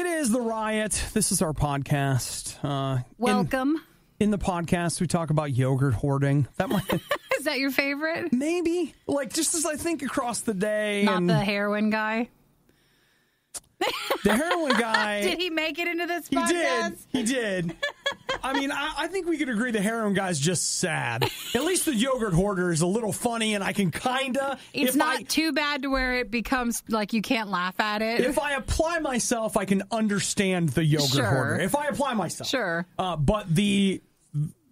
It is the riot. This is our podcast. Uh, Welcome. In, the podcast, we talk about yogurt hoarding. That might Is that your favorite? maybe like just as I think across the day. Not and the heroin guy. the heroin guy. Did he make it into this podcast? He did. He did. I mean, I, I think we could agree the heroin guy's just sad. At least the yogurt hoarder is a little funny, and I can kinda. It's not I, too bad to where it becomes like you can't laugh at it. if I apply myself, I can understand the yogurt Sure. hoarder. If I apply myself, Sure. Uh, but the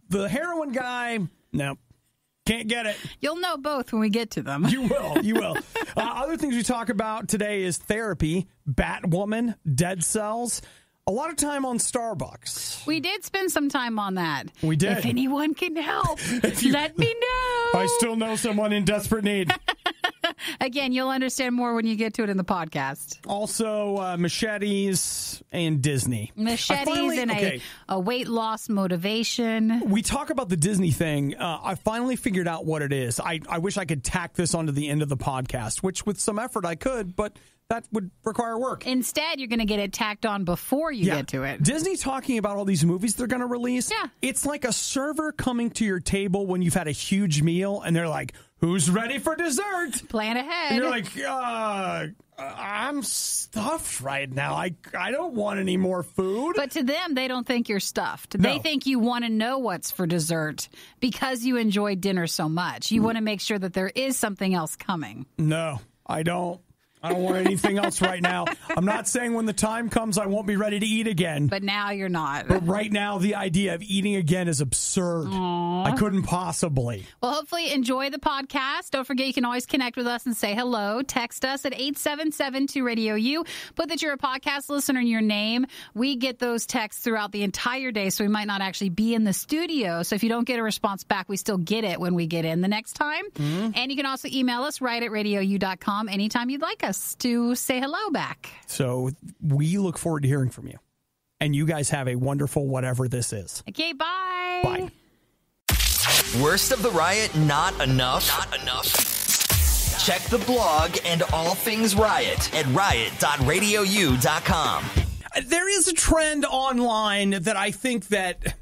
the heroin guy, no, can't get it. You'll know both when we get to them. You will. You will. uh, other things we talk about today is therapy, Batwoman, Dead Cells. A lot of time on Starbucks. We did spend some time on that. We did. If anyone can help, you- let me know. I still know someone in desperate need. Again, you'll understand more when you get to it in the podcast. Also, uh, machetes and Disney. Machetes finally- and okay, a, a weight loss motivation. we talk about the Disney thing. Uh, I finally figured out what it is. I, I wish I could tack this onto the end of the podcast, which with some effort I could, but that would require work. Instead, you're going to get it tacked on before you get to it. Disney talking about all these movies they're going to release. Yeah. It's like a server coming to your table when you've had a huge meal and they're like, who's ready for dessert? Plan ahead. And you're like, uh, I'm stuffed right now. I, I don't want any more food. But to them, they don't think you're stuffed. They think you want to know what's for dessert because you enjoy dinner so much. You want to make sure that there is something else coming. no, I don't. I don't want anything else right now. I'm not saying when the time comes I won't be ready to eat again. But now you're not. But right now, the idea of eating again is absurd. I couldn't possibly. Well, hopefully enjoy the podcast. Don't forget you can always connect with us and say hello. Text us at 877 radio U. Put that you're a podcast listener in your name. We get those texts throughout the entire day, so we might not actually be in the studio. So if you don't get a response back, we still get it when we get in the next time. Mm-hmm. And you can also email us right at radiou.com anytime you'd like us to say hello back. So we look forward to hearing from you. And you guys have a wonderful whatever this is. Okay, bye. Bye. Worst of the riot, not enough? Not enough. Check the blog and all things riot at riot.radiou.com. There is a trend online that I think that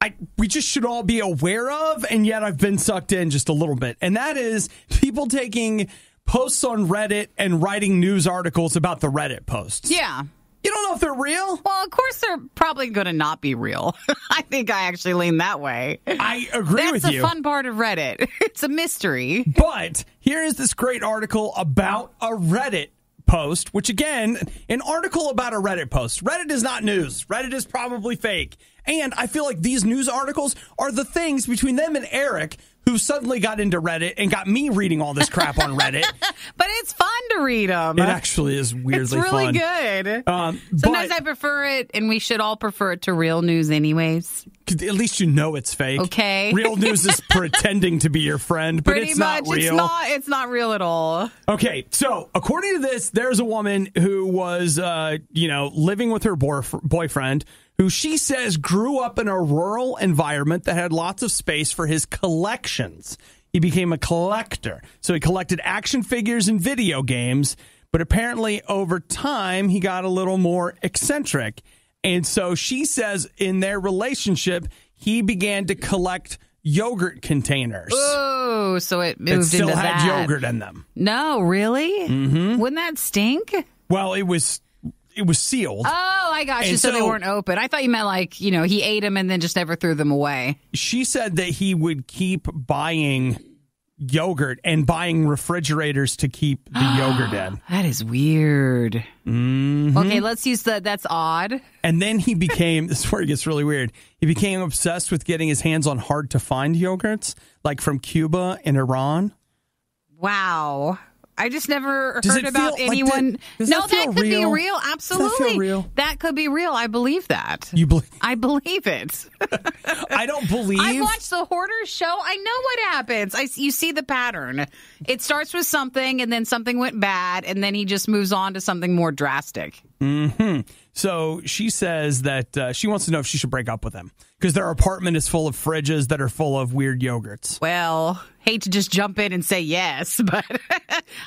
I we just should all be aware of, and yet I've been sucked in just a little bit. And that is people taking posts on Reddit and writing news articles about the Reddit posts. Yeah. You don't know if they're real? Well, of course, they're probably going to not be real. I think I actually lean that way. I agree That's with the fun part of Reddit. It's a mystery. But here is this great article about a Reddit post, which again, an article about a Reddit post. Reddit is not news. Reddit is probably fake. And I feel like these news articles are the things between them and Eric who suddenly got into Reddit and got me reading all this crap on Reddit. But it's fun to read them. it actually is weirdly it's really fun. good. Um, Sometimes but I prefer it, and we should all prefer it to real news, anyways. at least you know it's fake. Okay. Real news is pretending to be your friend, but Pretty it's much, not real. it's not. It's not real at all. Okay, so according to this, there's a woman who was, uh, you know, living with her boyf- boyfriend, who she says grew up in a rural environment that had lots of space for his collections. He became a collector, so he collected action figures and video games. But apparently, over time, he got a little more eccentric, and so she says in their relationship, he began to collect yogurt containers Oh, so it that moved still into had that. yogurt in them. No, really? Mm-hmm. Wouldn't that stink? Well, it was it was sealed. Oh, I got you. And So, they weren't open. I thought you meant like you know he ate them and then just never threw them away. she said that he would keep buying yogurt and buying refrigerators to keep the yogurt in. That is weird. Mm-hmm. Okay, let's use the. That's odd. And then he became this is where it gets really weird. He became obsessed with getting his hands on hard to find yogurts, like from Cuba and Iran. Wow. I just never Does heard about feel- like, anyone. did- no, that feel could real? be real. That Absolutely. real? That could be real. I believe that. You believe? I believe it. I don't believe. I watched the Hoarder show. I know what happens. I you see the pattern. It starts with something, and then something went bad, and then he just moves on to something more drastic. Hmm. So she says that uh, she wants to know if she should break up with him because their apartment is full of fridges that are full of weird yogurts. Well, hate to just jump in and say yes, but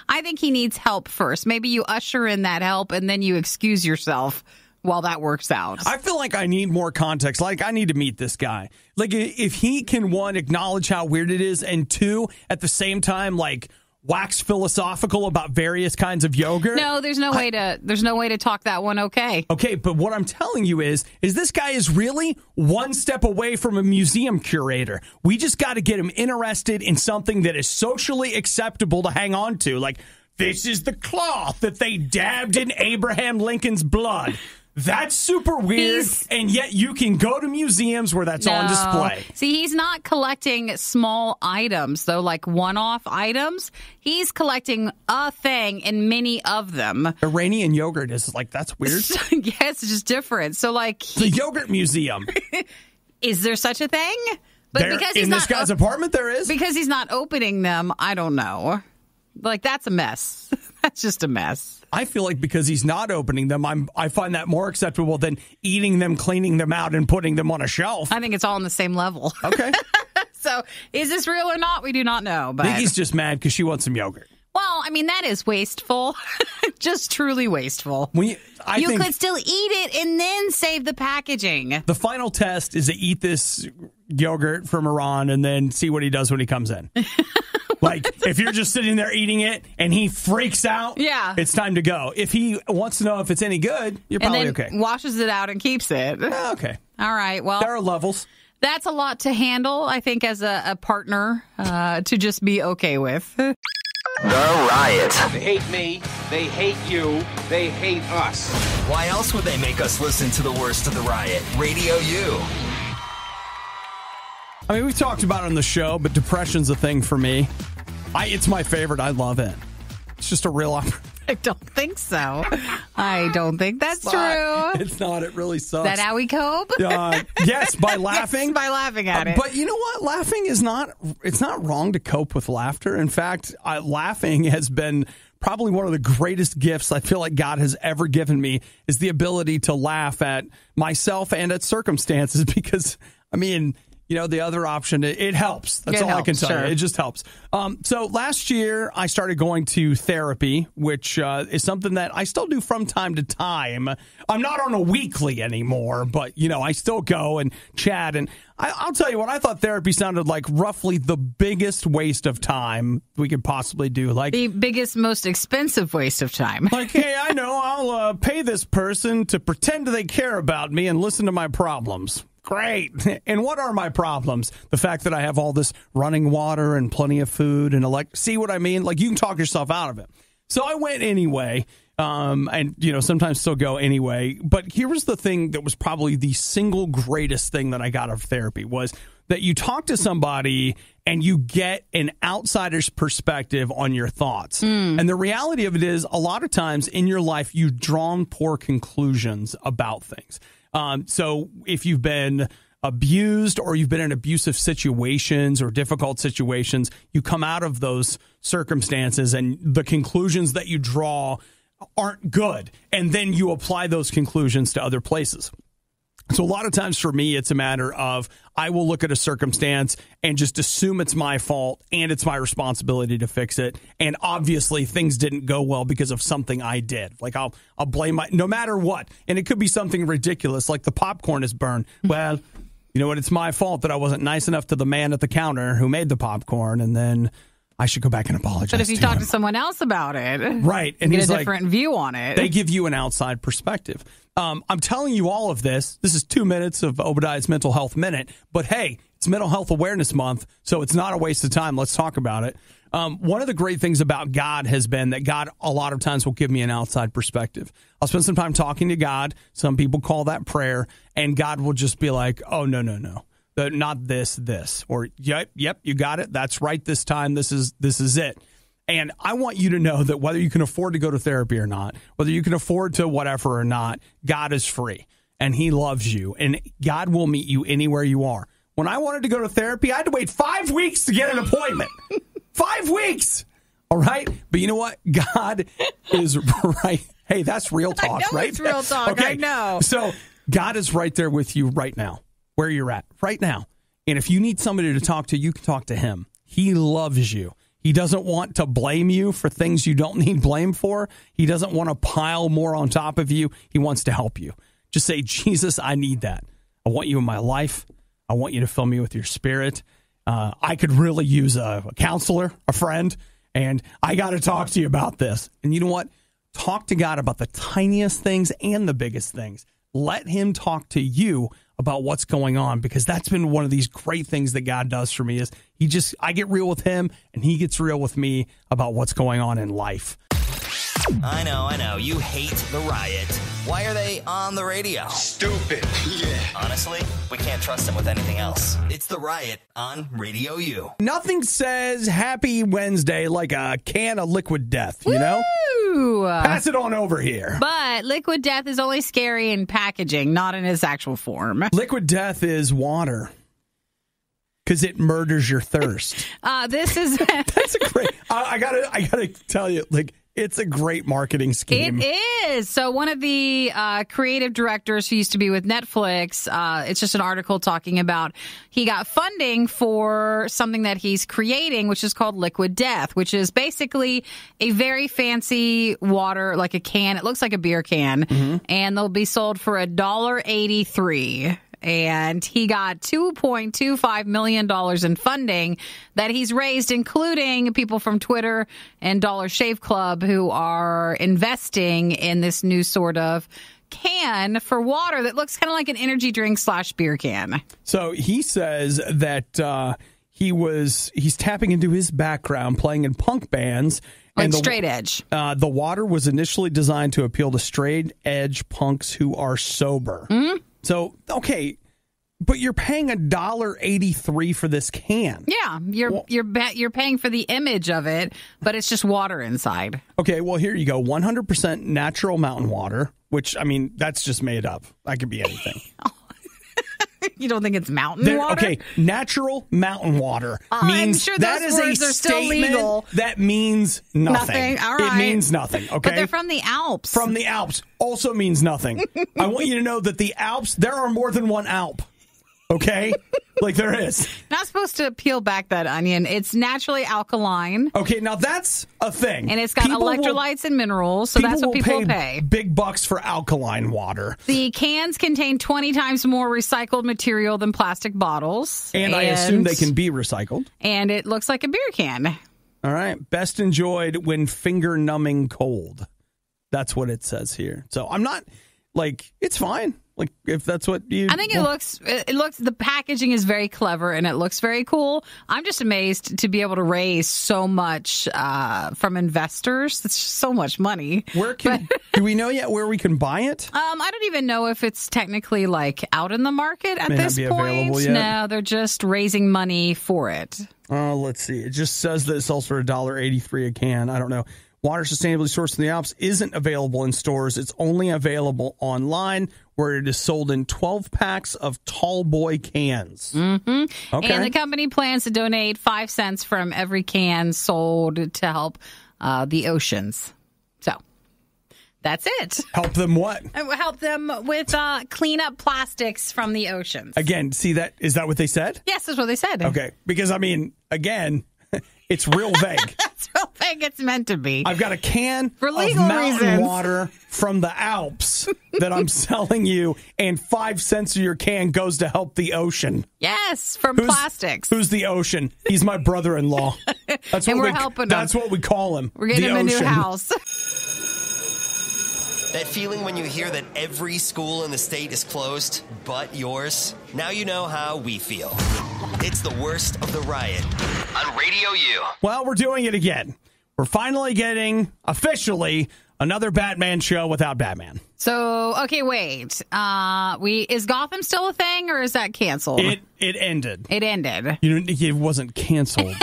I think he needs help first. Maybe you usher in that help and then you excuse yourself while that works out. I feel like I need more context. Like I need to meet this guy. Like if he can one acknowledge how weird it is, and two at the same time like wax philosophical about various kinds of yogurt. no, there's no way to there's no way to talk that one okay. Okay, but what I'm telling you is, is this guy is really one step away from a museum curator. We just got to get him interested in something that is socially acceptable to hang on to. Like, this is the cloth that they dabbed in Abraham Lincoln's blood. That's super weird, He's- and yet you can go to museums where that's on display. See, he's not collecting small items, though, like one off items. He's collecting a thing and many of them. Iranian yogurt is like that's weird. yes, it's just different. So, like, the yogurt museum. is there such a thing? But There, because he's in this guy's apartment, there is. because he's not opening them, I don't know. Like that's a mess. that's just a mess. I feel like because he's not opening them, I'm I find that more acceptable than eating them, cleaning them out, and putting them on a shelf. I think it's all on the same level. Okay. so, is this real or not? We do not know. I But think he's just mad because she wants some yogurt. well, I mean, that is wasteful. just truly wasteful. We, I you could still eat it and then save the packaging. the final test is to eat this yogurt from Iran and then see what he does when he comes in. Like if you're just sitting there eating it and he freaks out, Yeah. it's time to go. If he wants to know if it's any good, you're And probably then okay. washes it out and keeps it. Okay. All right. Well, There are levels. that's a lot to handle, I think, as a, a partner uh, to just be okay with. The Riot. They hate me. They hate you. They hate us. Why else would they make us listen to the worst of the Riot? Radio U. I mean, we've talked about it on the show, but depression's a thing for me. I, it's my favorite. I love it. It's just a real opportunity. I don't think so. I don't think that's true. It's not. It really Is sucks. that how we cope? uh, yes, by laughing. By laughing at Uh, it. But you know what? Laughing is not. It's not wrong to cope with laughter. In fact, uh, laughing has been probably one of the greatest gifts I feel like God has ever given me is the ability to laugh at myself and at circumstances. Because I mean. You know, the other option, it, it helps. That's It all I can tell sure. you. It just helps. Um, so last year, I started going to therapy, which uh, is something that I still do from time to time. I'm not on a weekly anymore, but you know, I still go and chat. And I, I'll tell you what, I thought therapy sounded like roughly the biggest waste of time we could possibly do. Like, the biggest, most expensive waste of time. like, hey, I know I'll uh, pay this person to pretend they care about me and listen to my problems. Great. And what are my problems? The fact that I have all this running water and plenty of food and elect. See what I mean? Like you can talk yourself out of it. So I went anyway. Um, and you know, sometimes still go anyway. But here was the thing that was probably the single greatest thing that I got out of therapy was that you talk to somebody and you get an outsider's perspective on your thoughts. And the reality of it is, a lot of times in your life, you've drawn poor conclusions about things. Um, so if you've been abused or you've been in abusive situations or difficult situations, you come out of those circumstances and the conclusions that you draw aren't good. And then you apply those conclusions to other places. So a lot of times for me, it's a matter of I will look at a circumstance and just assume it's my fault and it's my responsibility to fix it. And obviously things didn't go well because of something I did. Like I'll I'll blame my no matter what. And it could be something ridiculous like the popcorn is burned. Well, you know what? It's my fault that I wasn't nice enough to the man at the counter who made the popcorn, and then I should go back and apologize. But if you to talk him. to someone else about it, right, and get he's a like, different view on it. they give you an outside perspective. Um, I'm telling you all of this. This is two minutes of Obadiah's Mental Health Minute. But hey, it's Mental Health Awareness Month, so it's not a waste of time. Let's talk about it. Um, one of the great things about God has been that God a lot of times will give me an outside perspective. I'll spend some time talking to God. Some people call that prayer, and God will just be like, "Oh no, no, no." The, not this, this, or yep, yep, you got it. That's right this time. This is this is it. And I want you to know that whether you can afford to go to therapy or not, whether you can afford to whatever or not, God is free and He loves you and God will meet you anywhere you are. When I wanted to go to therapy, I had to wait five weeks to get an appointment. five weeks. All right. But you know what? God is right. Hey, that's real talk, right? it's real talk. I know. So God is right there with you right now, where you're at right now. And if you need somebody to talk to, you can talk to him. He loves you. He doesn't want to blame you for things you don't need blame for. He doesn't want to pile more on top of you. He wants to help you. Just say, Jesus, I need that. I want you in my life. I want you to fill me with your spirit. Uh, I could really use a, a counselor, a friend, and I got to talk to you about this. And you know what? Talk to God about the tiniest things and the biggest things. Let Him talk to you about what's going on because that's been one of these great things that God does for me is He just I get real with Him and He gets real with me about what's going on in life. I know, I know. You hate the riot. Why are they on the radio? Stupid. Yeah. Honestly, we can't trust them with anything else. It's the riot on Radio U. Nothing says Happy Wednesday like a can of liquid death. You know, Ooh. pass it on over here. But liquid death is only scary in packaging, not in its actual form. Liquid death is water because it murders your thirst. Uh, this is That's a great. I, I gotta. I gotta tell you, like it's a great marketing scheme. It is. So, one of the uh, creative directors who used to be with Netflix, uh, it's just an article talking about he got funding for something that he's creating, which is called Liquid Death, which is basically a very fancy water, like a can. It looks like a beer can, and they'll be sold for a dollar eighty three and he got $2.25 million in funding that he's raised, including people from Twitter and Dollar Shave Club who are investing in this new sort of can for water that looks kind of like an energy drink slash beer can. So he says that uh, he was he's tapping into his background playing in punk bands. Like the, straight edge. Uh, the water was initially designed to appeal to straight edge punks who are sober. Mm-hmm. So okay, but you're paying a dollar eighty three for this can. Yeah, you're you're ba- you're paying for the image of it, but it's just water inside. Okay, well here you go, one hundred percent natural mountain water. Which I mean, that's just made up. That could be anything. You don't think it's mountain water? okay, natural mountain water uh, I'm means sure that is a statement that means nothing. Nothing. All right. It means nothing. Okay, But they're from the Alps. From the Alps also means nothing. I want you to know that the Alps there are more than one Alp. Okay, like there is. Not supposed to peel back that onion. It's naturally alkaline. Okay, now that's a thing, And it's got People will- electrolytes and minerals, so that's what will people will pay. Big bucks for alkaline water. The cans contain 20 times more recycled material than plastic bottles. And, I assume they can be recycled. And it looks like a beer can. All right. Best enjoyed when finger numbing cold. That's what it says here. So I'm not like it's fine. Like if that's what you I think it looks it looks the packaging is very clever and it looks very cool. I'm just amazed to be able to raise so much uh, from investors. It's just so much money. where can do we know yet where we can buy it? Um, I don't even know if it's technically like out in the market at May not this be point. available yet. No, they're just raising money for it. Uh, let's see. It just says that it sells for a dollar eighty three a can. I don't know. Water sustainably sourced from the Alps isn't available in stores. It's only available online, where it is sold in twelve packs of tall boy cans. Mm-hmm. Okay. And the company plans to donate five cents from every can sold to help uh, the oceans. So that's it. Help them what? Help them with uh, clean up plastics from the oceans. Again, see that is that what they said? yes, that's what they said. Okay, because I mean, again, it's real vague. That's real thing it's meant to be. I've got a can For of legal mountain reasons. water from the Alps that I'm selling you, and five cents of your can goes to help the ocean. yes, from Who's- plastics. Who's the ocean? He's my brother-in-law. That's And what we're we, helping him. That's what we call him. We're getting the him a new house. That feeling when you hear that every school in the state is closed but yours? Now you know how we feel. It's the worst of the riot on Radio U. Well, we're doing it again. We're finally getting officially another Batman show without Batman. So okay, wait. Uh, we is Gotham still a thing or is that canceled? It it ended. It ended. You know, it wasn't canceled.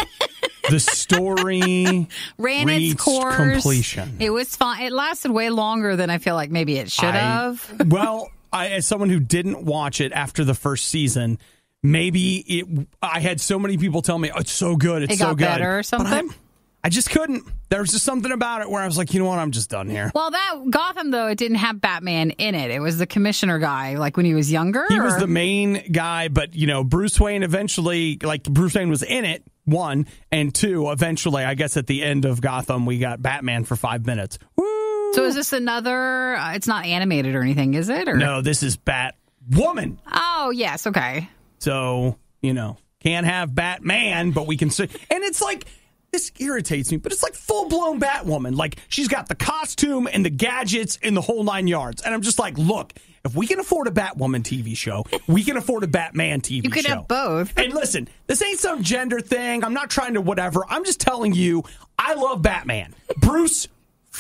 the story Ran reached its course. completion. It was fine. It lasted way longer than I feel like maybe it should have. well, I, as someone who didn't watch it after the first season, maybe it. I had so many people tell me oh, it's so good, it's It so got good. better or something? I, I just couldn't. There was just something about it where I was like, you know what? I'm just done here. Well, that Gotham though it didn't have Batman in it. It was the commissioner guy, like when he was younger. He was the main guy, but you know, Bruce Wayne eventually, like Bruce Wayne was in it. One and two. Eventually, I guess at the end of Gotham, we got Batman for five minutes. Woo! So is this another? Uh, it's not animated or anything, is it? Or No, this is Batwoman. Oh yes, okay. So you know, can't have Batman, but we can say, and it's like this irritates me, but it's like full blown Batwoman. Like she's got the costume and the gadgets and the whole nine yards. And I'm just like, look, if we can afford a Batwoman TV show, we can afford a Batman TV show. You could show. have both. And listen, this ain't some gender thing. I'm not trying to whatever. I'm just telling you, I love Batman. Bruce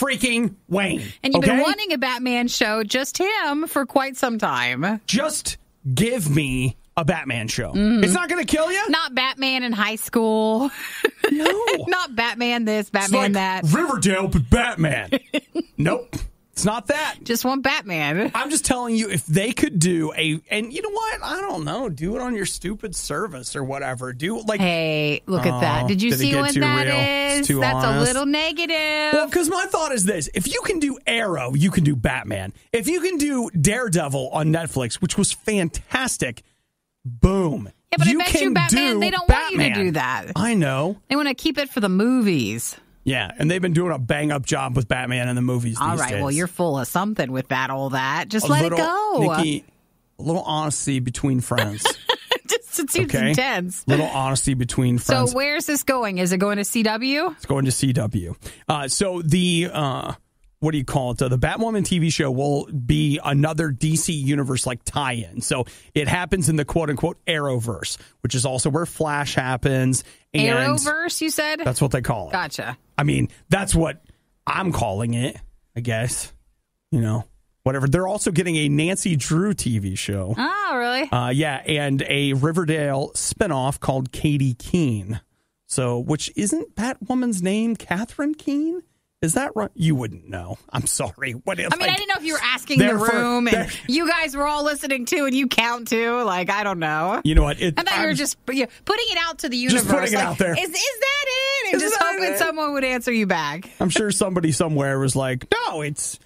freaking Wayne. And you've okay? been wanting a Batman show, just him, for quite some time. Just give me a Batman show. Mm-hmm. It's not going to kill you. Not Batman in high school. No. Not Batman this, Batman like that. Riverdale, but Batman. nope. It's not that. Just one Batman. I'm just telling you, if they could do a, and you know what? I don't know. Do it on your stupid service or whatever. Do like, Hey, look at that. Oh, Did you did see what that real? is? That's a little negative. well, because my thought is this: if you can do Arrow, you can do Batman. If you can do Daredevil on Netflix, which was fantastic, boom. Yeah, but I you bet can you Batman- do they don't want you to do that. I know. they want to keep it for the movies. Yeah, and they've been doing a bang up job with Batman in the movies. All right. days. Well, you're full of something with that, all that. Just a let little, it go. Nikki, a little honesty between friends. Just, it seems Okay. intense. little honesty between friends. So where's this going? Is it going to CW? it's going to CW. Uh, so the uh, what do you call it? Uh, the Batwoman TV show will be another DC universe like tie-in. So it happens in the quote unquote Arrowverse, which is also where Flash happens. And Arrowverse, you said? That's what they call it. Gotcha. I mean, that's what I'm calling it. I guess. You know, whatever. They're also getting a Nancy Drew TV show. Oh, really? Uh, yeah, and a Riverdale spinoff called Katy Keene. So, which isn't Batwoman's name, Catherine Keene? Is that right? You wouldn't know. I'm sorry. What? I mean, I didn't know if you were asking the they're for- room and you guys were all listening too, and you count too. Like, I don't know. You know what? It, I thought you were I'm- just putting it out to the universe. Just putting it out there. Is, is that it? And Is just hoping it? someone would answer you back. I'm sure somebody somewhere was like, "No, it's,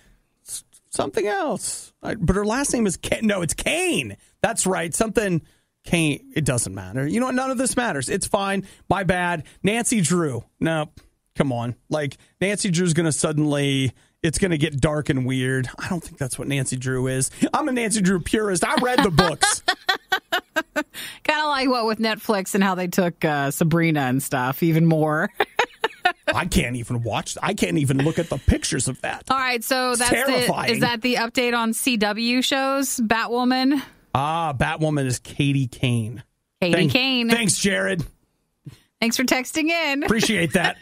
it's something else." I, but her last name is Kane. No, it's Kane. That's right. Something Kane. It doesn't matter. You know what? None of this matters. It's fine. My bad. Nancy Drew. No, come on. Like Nancy Drew's going to suddenly. It's going to get dark and weird. I don't think that's what Nancy Drew is. I'm a Nancy Drew purist. I read the books. Kind of like what with Netflix and how they took uh, Sabrina and stuff, even more. I can't even watch. I can't even look at the pictures of that. all right, so that's the, terrifying. is that the update on CW shows? Batwoman, Ah, Batwoman is Katie Kane. Katie Thank- Kane. Thanks, Jared. Thanks for texting in. Appreciate that.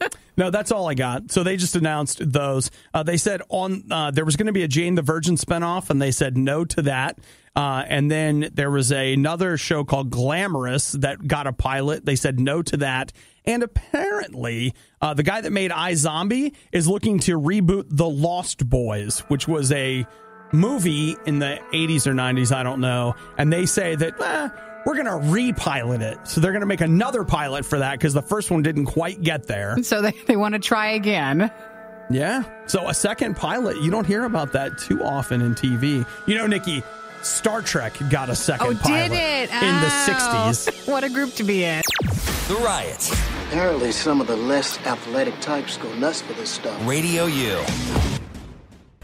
no, that's all I got. So they just announced those. Uh, they said on uh, there was going to be a Jane the Virgin spinoff, and they said no to that. Uh, and then there was a, another show called Glamorous that got a pilot. They said no to that. And apparently, uh, the guy that made iZombie is looking to reboot The Lost Boys, which was a movie in the 80s or 90s, I don't know. And they say that eh, we're going to repilot it. So they're going to make another pilot for that because the first one didn't quite get there. So they, they want to try again. Yeah. So a second pilot, you don't hear about that too often in TV. You know, Nikki, Star Trek got a second Oh, pilot did it? in the Oh, 60s. What a group to be in. The Riot. Apparently, some of the less athletic types go nuts for this stuff. Radio U.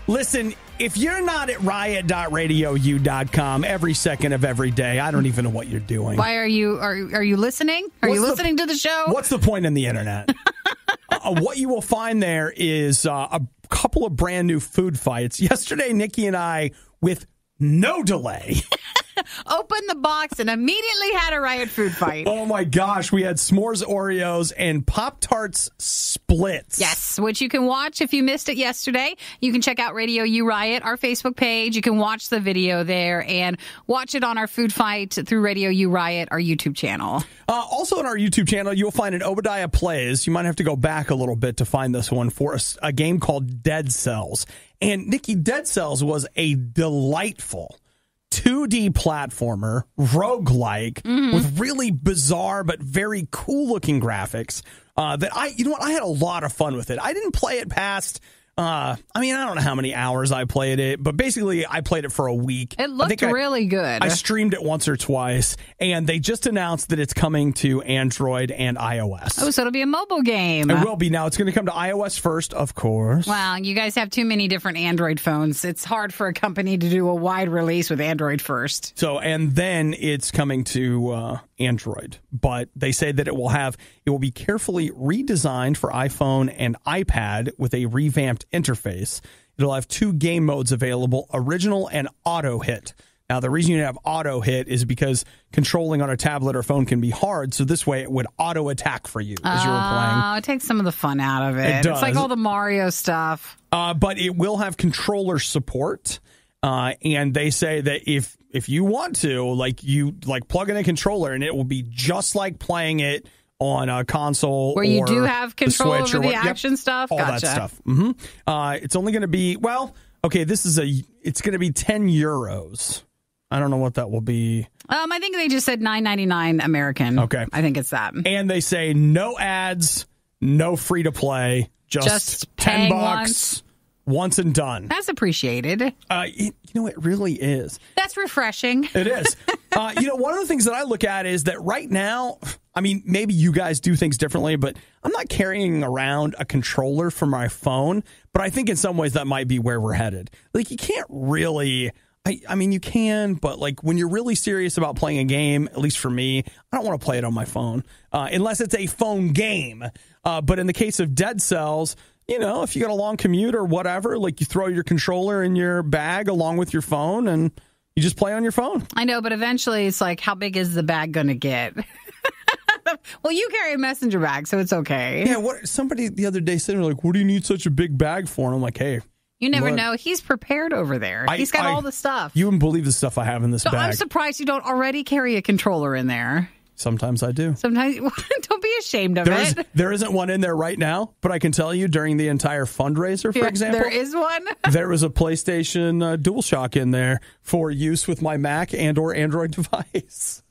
Listen, if you're not at riot.radiou.com every second of every day, I don't even know what you're doing. Why are you are are you listening? Are you What's the- listening to the show? What's the point in the internet? uh, what you will find there is uh, a couple of brand new food fights. Yesterday, Nikki and I, with no delay, Opened the box and immediately had a riot food fight. oh my gosh, we had s'mores Oreos and Pop Tarts splits. Yes, which you can watch if you missed it yesterday. You can check out Radio U Riot, our Facebook page. You can watch the video there and watch it on our food fight through Radio U Riot, our YouTube channel. Uh, also on our YouTube channel, you'll find an Obadiah Plays. You might have to go back a little bit to find this one for us. A game called Dead Cells. And Nikki, Dead Cells was a delightful 2D platformer, roguelike, Mm-hmm. with really bizarre but very cool looking graphics. Uh, that I, you know what, I had a lot of fun with it. I didn't play it past. Uh, I mean, I don't know how many hours I played it, but basically, I played it for a week. It looked think I- really good. I streamed it once or twice, and they just announced that it's coming to Android and iOS. oh, so it'll be a mobile game. It will be now. It's going to come to iOS first, of course. Wow, you guys have too many different Android phones. It's hard for a company to do a wide release with Android first. So, and then it's coming to uh, Android, but they say that it will have it will be carefully redesigned for iPhone and iPad with a revamped interface. It'll have two game modes available: original and auto hit. Now, the reason you have auto hit is because controlling on a tablet or phone can be hard. So this way, it would auto attack for you as you were playing. Oh, it takes some of the fun out of it. It It's like all the Mario stuff. uh, but it will have controller support. Uh, and they say that if if you want to, like you like plug in a controller, and it will be just like playing it on a console Where you do have control Switch over the what- yep, action stuff? all that Gotcha. stuff. hmm Uh, it's only going to be well, okay. This is a it's going to be ten euros. I don't know what that will be. Um, I think they just said nine ninety nine American. Okay. I think it's that. And they say no ads, no free to play, just, Just ten bucks once and done. That's appreciated. Uh, it, you know, it really is. That's refreshing. It is. uh, you know, one of the things that I look at is that right now, I mean, maybe you guys do things differently, but I'm not carrying around a controller for my phone. But I think in some ways that might be where we're headed. Like, you can't really. I, I mean, you can, but like when you're really serious about playing a game, at least for me, I don't want to play it on my phone uh, unless it's a phone game. Uh, but in the case of Dead Cells, you know, if you got a long commute or whatever, like you throw your controller in your bag along with your phone and you just play on your phone. I know, but eventually it's like, how big is the bag going to get? well, you carry a messenger bag, so it's okay. Yeah, what somebody the other day said like, "What do you need such a big bag for?" And I'm like, "Hey, You never Look. know. He's prepared over there. I- He's got I- all the stuff. you wouldn't believe the stuff I have in this so I'm surprised you don't already carry a controller in there. Sometimes I do. Sometimes don't be ashamed of There is it. there isn't one in there right now, but I can tell you during the entire fundraiser, for Yeah, example, there is one. there was a PlayStation uh, DualShock in there for use with my Mac and or Android device,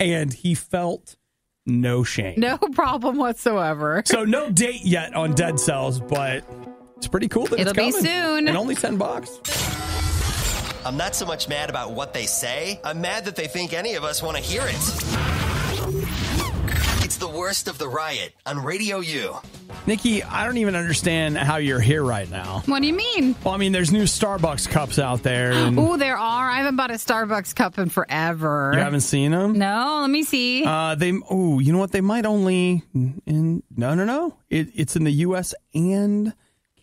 and he felt no shame. No problem whatsoever. So no date yet on Dead Cells, but it's pretty cool that It'll it's be coming. soon. and only ten bucks. I'm not so much mad about what they say, I'm mad that they think any of us want to hear it. It's the worst of the riot on Radio U. Nikki, I don't even understand how you're here right now. What do you mean? Well, I mean, there's new Starbucks cups out there, and Oh, there are. I haven't bought a Starbucks cup in forever. you haven't seen them. No, let me see. Uh, they oh, you know what? They might only in no, no, no. It, it's in the U.S. and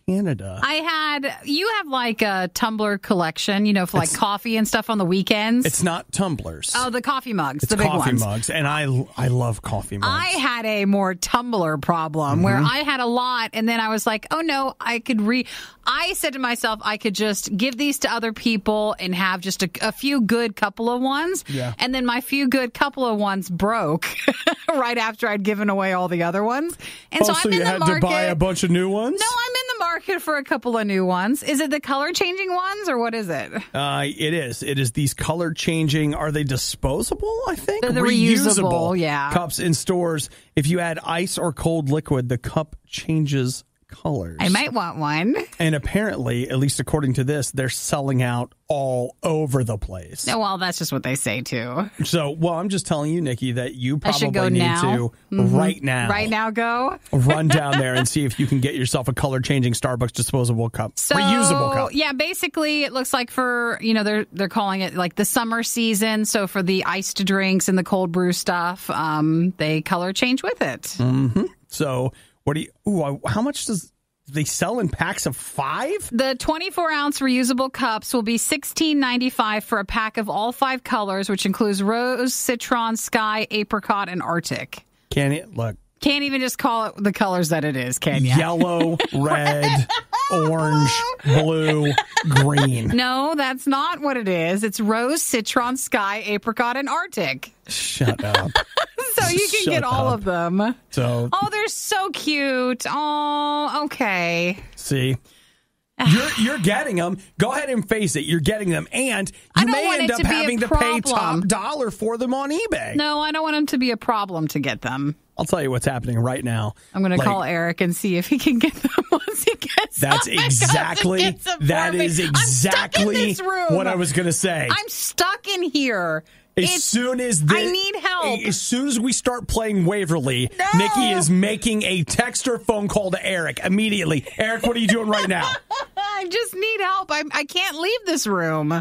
Canada. I had you have like a tumbler collection, you know, for like coffee and stuff on the weekends. It's not tumblers. oh, the coffee mugs, it's the big coffee ones. mugs, and I I love coffee mugs. I had a more tumbler problem where Mm-hmm. I had a lot, and then I was like, "Oh no, I could re." I said to myself, I could just give these to other people and have just a, a few good couple of ones. Yeah. And then my few good couple of ones broke right after I'd given away all the other ones, and oh, so, so I'm in the had market. to buy a bunch of new ones? no, I'm in the market for a couple of new ones. Is it the color changing ones or what is it? Uh, it is. It is these color changing. Are they disposable? I think They're the reusable, yeah. Cups in stores. If you add ice or cold liquid, the cup changes colors. I might want one. And apparently, at least according to this, they're selling out all over the place. No, well, that's just what they say too. So, well, I'm just telling you, Nikki, that you probably need now. to Mhm. right now, Right now, go. run down there and see if you can get yourself a color changing Starbucks disposable cup, So, reusable cup. Yeah, basically, it looks like for you know they're they're calling it like the summer season. So for the iced drinks and the cold brew stuff, um, they color change with it. Mm. So, what do you? Ooh, how much does they sell in packs of five? The 24 ounce reusable cups will be 16.95 for a pack of all five colors, which includes rose, citron, sky, apricot, and arctic. Can it look? Can't even just call it the colors that it is, can you? Yellow, red, orange, blue, green. No, that's not what it is. It's rose, citron, sky, apricot, and arctic. Shut up. So you can Shut get all up. of them. So, Oh, they're so cute. Oh, okay. see, You're you're getting them. Go ahead and face it. You're getting them, and you may end up to be a having to pay top dollar for them on eBay. No, I don't want them to be a problem to get them. I'll tell you what's happening right now. I'm going to call Eric and see if he can get them once he gets That's he exactly that is I'm stuck in exactly what I was going to say. I'm stuck in here. As It's- soon as I need help. As soon as we start playing Waverly, No. Nikki is making a text or phone call to Eric immediately. Eric, what are you doing right now? I just need help. I, I can't leave this room.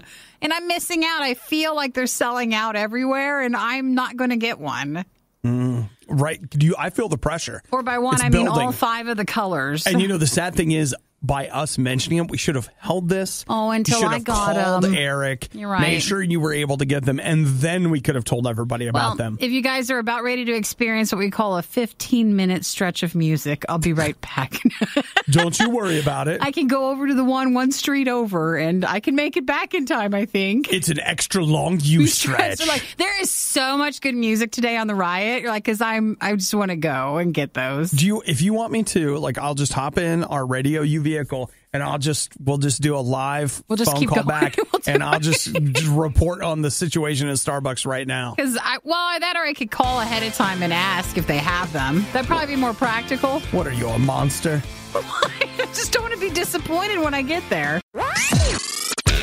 And I'm missing out. I feel like they're selling out everywhere, and I'm not going to get one. Mm, right? Do you? I feel the pressure. Or by one, It's I mean all five of the colors. And you know the sad thing is, by us mentioning it, we should have held this. Oh, until you I got called 'em. Eric. You're right. Made sure you were able to get them, and then we could have told everybody about well, them. if you guys are about ready to experience what we call a 15 minute stretch of music, I'll be right back. Don't you worry about it. I can go over to the one one street over, and I can make it back in time. I think. it's an extra long U stretch. Like there is so much good music today on the riot. You're like, because I'm, I just want to go and get those. Do you? If you want me to, like, I'll just hop in our radio U vehicle, and I'll just we'll just do a live We'll just phone keep call going. back, We'll and I'll just report on the situation at Starbucks right now. Because I, well, that or I could call ahead of time and ask if they have them. That'd probably be more practical. What are you, a monster? I just don't want to be disappointed when I get there.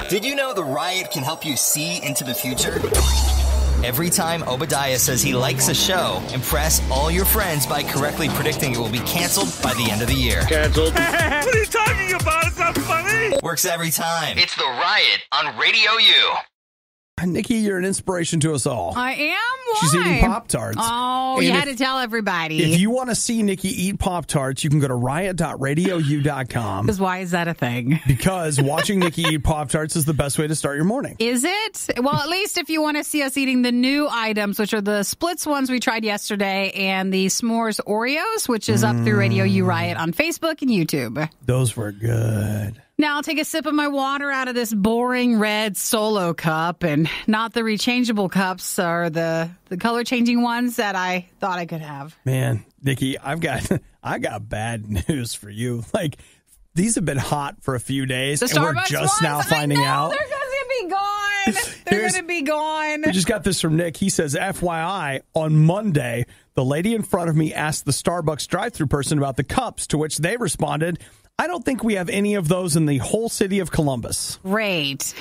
Did you know the riot can help you see into the future? Every time Obadiah says he likes a show, impress all your friends by correctly predicting it will be canceled by the end of the year. Cancelled. what are you talking about? It's not funny. Works every time. It's the riot on Radio U. Nikki, you're an inspiration to us all. I am. Why? She's eating Pop Tarts. Oh, And you if- had to tell everybody. If you want to see Nikki eat Pop Tarts, you can go to riot.radiou.com Because why is that a thing? because watching Nikki eat Pop Tarts is the best way to start your morning. Is it? Well, at least if you want to see us eating the new items, which are the splits ones we tried yesterday and the s'mores Oreos, which is up through Radio U Riot on Facebook and YouTube. Those were good. Now I'll take a sip of my water out of this boring red solo cup and not the rechangeable cups or the, the color changing ones that I thought I could have. Man, Nikki, I've got I got bad news for you. Like these have been hot for a few days, The and we're just ones, now finding out. They're going to be gone. They're Here's- going to be gone. I just got this from Nick. He says, FYI, on Monday, the lady in front of me asked the Starbucks drive through person about the cups, to which they responded, I don't think we have any of those in the whole city of Columbus. Great.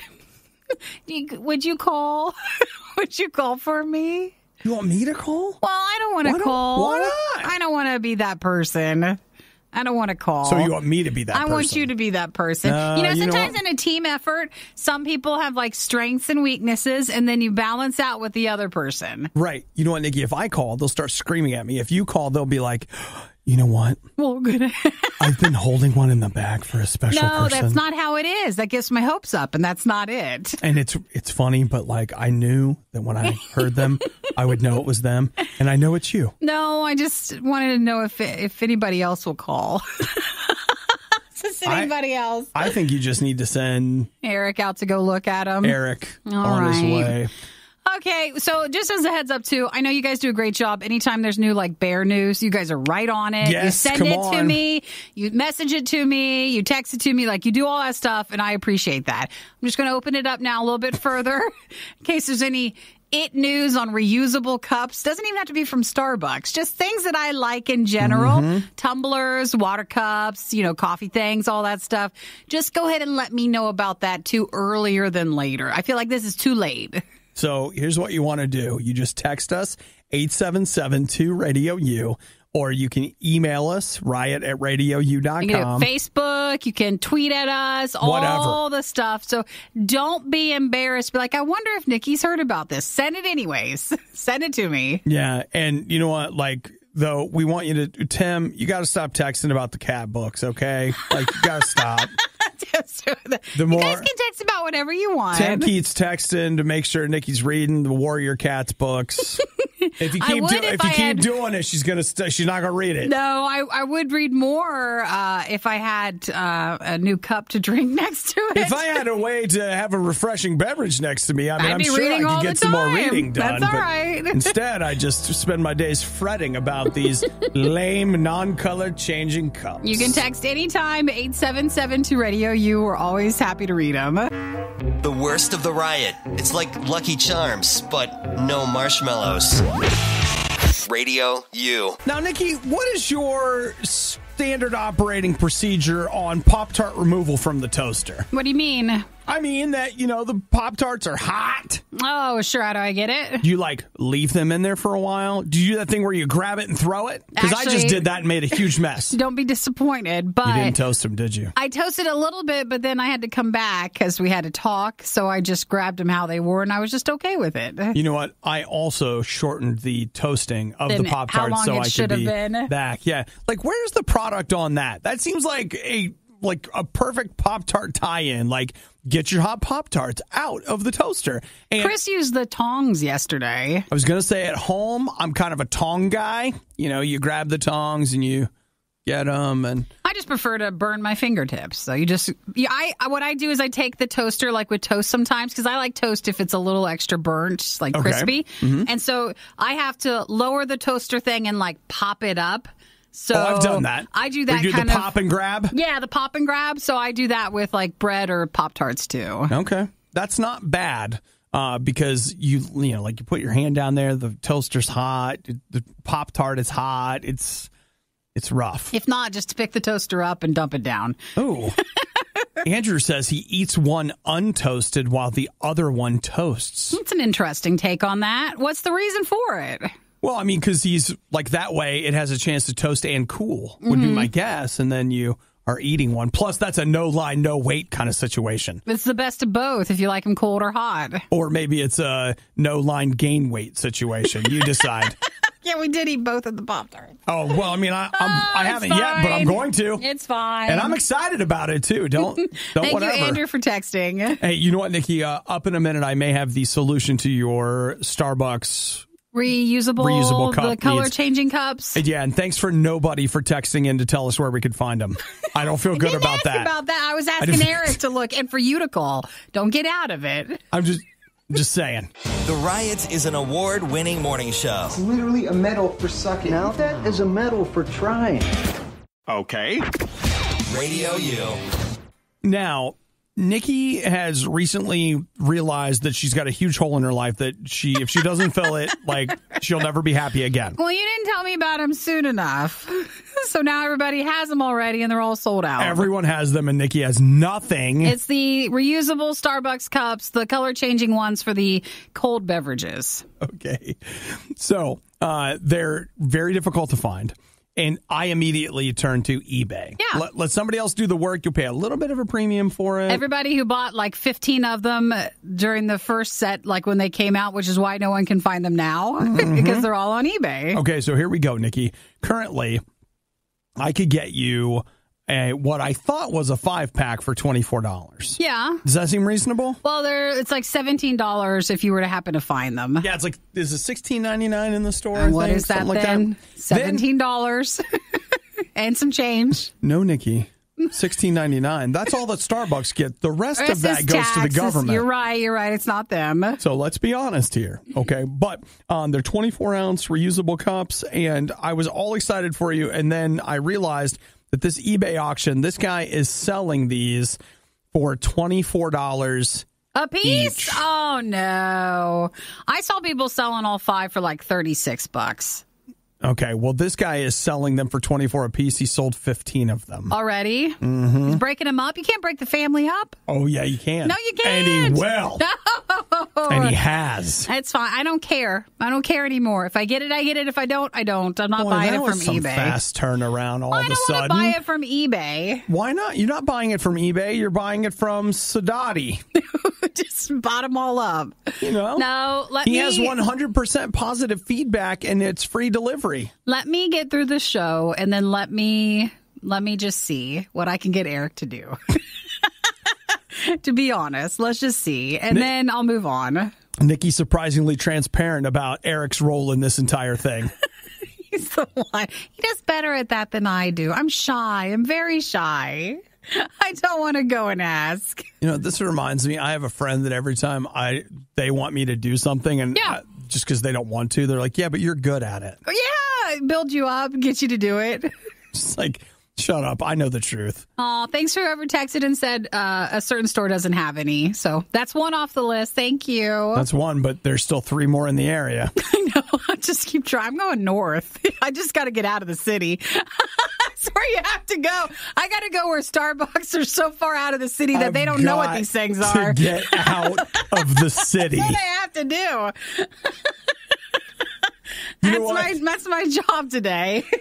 Would you call? Would you call for me? You want me to call? Well, I don't want to call. why not? I don't want to be that person. I don't want to call. So you want me to be that I person? want you to be that person. Uh, you know, you know sometimes in a team effort, some people have like strengths and weaknesses, and then you balance out with the other person. Right. You know what, Nikki? If I call, they'll start screaming at me. If you call, they'll be like, you know what? Well, good. I've been holding one in the back for a special no, person. that's not how it is. That gets my hopes up, and that's not it. and it's it's funny, but like I knew that when I heard them, I would know it was them, and I know it's you. No, I just wanted to know if if anybody else will call. Just I- anybody else. I think you just need to send Eric out to go look at him. Eric All on his way. Okay, so just as a heads up too, I know you guys do a great job. Anytime there's new like bear news, you guys are right on it. Yes, you send come it to on. me, you message it to me, you text it to me, like you do all that stuff, and I appreciate that. I'm just going to open it up now a little bit further in case there's any it news on reusable cups. Doesn't even have to be from Starbucks. Just things that I like in general. Mm-hmm. Tumblers, water cups, you know, coffee things, all that stuff. Just go ahead and let me know about that too earlier than later. I feel like this is too late. So here's what you want to do: you just text us eight seven seven two radio u, or you can email us riot at radiou.com. You can do Facebook. You can tweet at us. Whatever. All the stuff. So don't be embarrassed. Be like, I wonder if Nikki's heard about this. Send it anyways. Send it to me. Yeah, and you know what? Like, though, we want you to, Tim. You got to stop texting about the cat books, okay? Like, you got to stop. the The you more- guys can text text about whatever you want. Tim Keats texting to make sure Nikki's reading the Warrior Cats books. If you keep do, if if you I keep had- doing it, she's gonna st- she's not gonna read it. No, I, I would read more uh, if I had uh, a new cup to drink next to it. If I had a way to have a refreshing beverage next to me, I mean, I'd I'm sure I could get some more reading done. That's all right. instead, I just spend my days fretting about these lame, non-color changing cups. you can text anytime 877 to Radio U. We're always happy to read them. The worst of the riot. It's like Lucky Charms, but no marshmallows. Radio U. Now, Nikki, what is your standard operating procedure on Pop Tart removal from the toaster? What do you mean? I mean that you know the Pop Tarts are hot. Oh, sure. How do I get it? Do you like leave them in there for a while? Do you do that thing where you grab it and throw it? Because I just did that and made a huge mess. Don't be disappointed, but you didn't toast them, did you? I toasted a little bit, but then I had to come back because we had to talk. So I just grabbed them how they were, and I was just okay with it. You know what? I also shortened the toasting of Then the Pop Tarts so I could be been. back. Yeah, like where's the product on that? That seems like a like a perfect Pop Tart tie-in. Like get your hot Pop Tarts out of the toaster. And Chris used the tongs yesterday. I was gonna say at home, I'm kind of a tong guy. You know, you grab the tongs and you get them, and I just prefer to burn my fingertips. So you just, yeah, I what I do is I take the toaster like with toast sometimes because I like toast if it's a little extra burnt, like Okay. crispy. Mm-hmm. And so I have to lower the toaster thing and like pop it up. So oh, I've done that. I do Or that You do kind the of pop and grab. yeah, the pop and grab. So I do that with like bread or pop tarts too. Okay, that's not bad. Uh, because you you know like you put your hand down there, the toaster's hot, the pop tart is hot. It's it's rough. If not, just pick the toaster up and dump it down. Oh, Andrew says he eats one untoasted while the other one toasts. It's an interesting take on that. What's the reason for it? Well, I mean, because he's like that way, it has a chance to toast and cool would be my guess, and then you are eating one. Plus, that's a no line, no wait kind of situation. It's the best of both if you like them cold or hot. Or maybe it's a no line gain weight situation. You decide. Yeah, we did eat both of the Pop Tarts. Oh well, I mean, I I'm, I Oh, it's haven't yet, but I'm fine. going to, It's fine. and I'm excited about it too. Don't don't Thank whatever. you, Andrew, for texting. Hey, you know what, Nikki? Uh, up in a minute, I may have the solution to your Starbucks. Reusable, Reusable cup the color needs- changing cups. Yeah, and thanks for nobody for texting in to tell us where we could find them. I don't feel good Didn't about ask that. About that, I was asking didn't- Eric to look and for you to call. Don't get out of it. I'm just just saying. The Riot is an award winning morning show. Literally a medal for sucking. Now that is a medal for trying. Okay. Radio U. Now, Nikki has recently realized that she's got a huge hole in her life that she if she doesn't fill it, like she'll never be happy again. Well, you didn't tell me about them soon enough. so now everybody has them already and they're all sold out. Everyone has them and Nikki has nothing. it's the reusable Starbucks cups, the color changing ones for the cold beverages. okay. So, uh, they're very difficult to find. And I immediately turned to eBay. Yeah. Let, let somebody else do the work. You'll pay a little bit of a premium for it. Everybody who bought like 15 of them during the first set, like when they came out, which is why no one can find them now mm-hmm. because they're all on eBay. Okay, so here we go, Nikki. Currently, I could get you a, what I thought was a five pack for twenty four dollars. Yeah. Does that seem reasonable? Well, they're it's like seventeen dollars if you were to happen to find them. Yeah, it's like is it sixteen ninety nine in the store? And what is that Something like then? Then- Seventeen dollars and some change. no, Nikki, sixteen ninety nine. That's all that Starbucks get. The rest of that that goes to the government. You're right. You're right. It's not them. So let's be honest here, okay? But um, they're 24 ounce reusable cups, and I was all excited for you, and then I realized that this eBay auction, this guy is selling these for twenty four dollars. A piece? Each. Oh no! I saw people selling all five for like thirty six bucks Okay, well, this guy is selling them for twenty four a piece. He sold fifteen of them. already. Mm-hmm. He's breaking them up. You can't break the family up. Oh yeah, you can. No, you can't. And he will. and he has. It's fine. I don't care. I don't care anymore. If I get it, I get it. If I don't, I don't. I'm not buying that it was from some eBay. fast turnaround all I of a don't want to sudden. buy it from eBay. Why not? You're not buying it from eBay. You're buying it from Sadati. Just bought them all up. You know. No, let He me. has 100% positive feedback and it's free delivery. Let me get through the show, and then let me let me just see what I can get Eric to do. to be honest. Let's just see. And then I'll move on. Nikki's surprisingly transparent about Eric's role in this entire thing. He's the one. He does better at that than I do. I'm shy. I'm very shy. I don't want to go and ask. You know, this reminds me. I have a friend that every time I they want me to do something, and Yeah. I- just because they don't want to, they're like, "Yeah, but you're good at it." Yeah, build you up, get you to do it. It's like, shut up. I know the truth. Aw, thanks for whoever texted and said uh, a certain store doesn't have any. So that's one off the list. Thank you. That's one, but there's still three more in the area. I know. I just keep trying. I'm going north. I just got to get out of the city. That's where you have to go. I got to go where Starbucks are so far out of the city that I've they don't know what these things to are. get out of the city. what I have to do. You That's my that's my job today.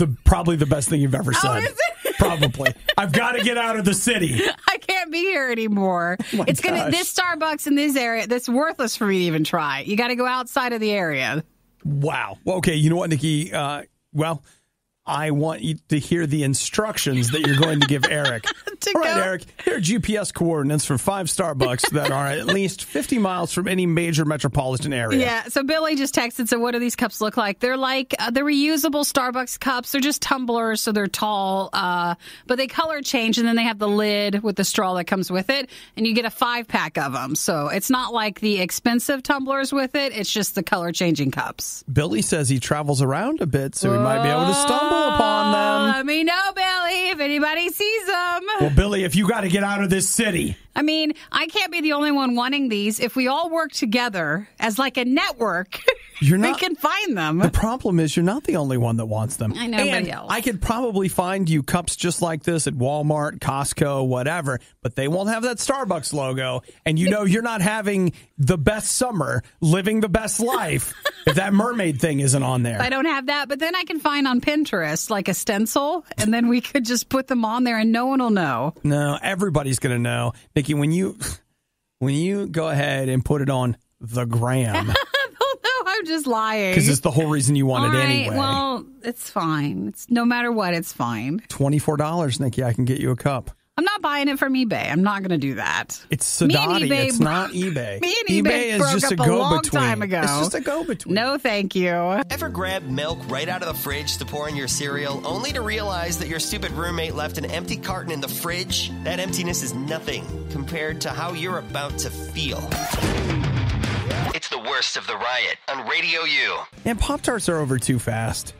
The, probably the best thing you've ever said. Oh, is it? Probably. I've got to get out of the city. I can't be here anymore. Oh it's gonna gosh. this Starbucks in this area. That's worthless for me to even try. You got to go outside of the area. Wow. Well, okay. You know what, Nikki? Uh, well, I want you to hear the instructions that you're going to give Eric. To All right, go- Eric. Here are GPS coordinates for five Starbucks that are at least 50 miles from any major metropolitan area. Yeah. So Billy just texted. So what do these cups look like? They're like uh, the reusable Starbucks cups. They're just tumblers, so they're tall, uh, but they color change, and then they have the lid with the straw that comes with it, and you get a five pack of them. So it's not like the expensive tumblers with it. It's just the color changing cups. Billy says he travels around a bit, so we might be able to stumble upon them. Oh, Let me know, Billy, if anybody sees them. Well, Billy, if you got to get out of this city, I mean, I can't be the only one wanting these. If we all work together as like a network, You're we can find them. the problem is you're not the only one that wants them. I know, And else. I could probably find you cups just like this at Walmart, Costco, whatever, but they won't have that Starbucks logo. And you know you're not having the best summer, living the best life, if that mermaid thing isn't on there. I don't have that, but then I can find on Pinterest like a stencil, and then we could just put them on there, and no one will know. No, everybody's gonna know, Nikki. When you when you go ahead and put it on the gram, no, I'm just lying. because it's the whole reason you want All it right, anyway. well, it's fine. It's no matter what, it's fine. Twenty four dollars, Nikki. I can get you a cup. I'm not buying it from eBay. I'm not going to do that. It's Me Sadati. It's bro- not eBay. Me and eBay is broke just up a a go long between. time ago. It's just a go between. No, thank you. Ever grab milk right out of the fridge to pour in your cereal, only to realize that your stupid roommate left an empty carton in the fridge? That emptiness is nothing compared to how you're about to feel. It's the worst of the riot on Radio U. And Pop Tarts are over too fast.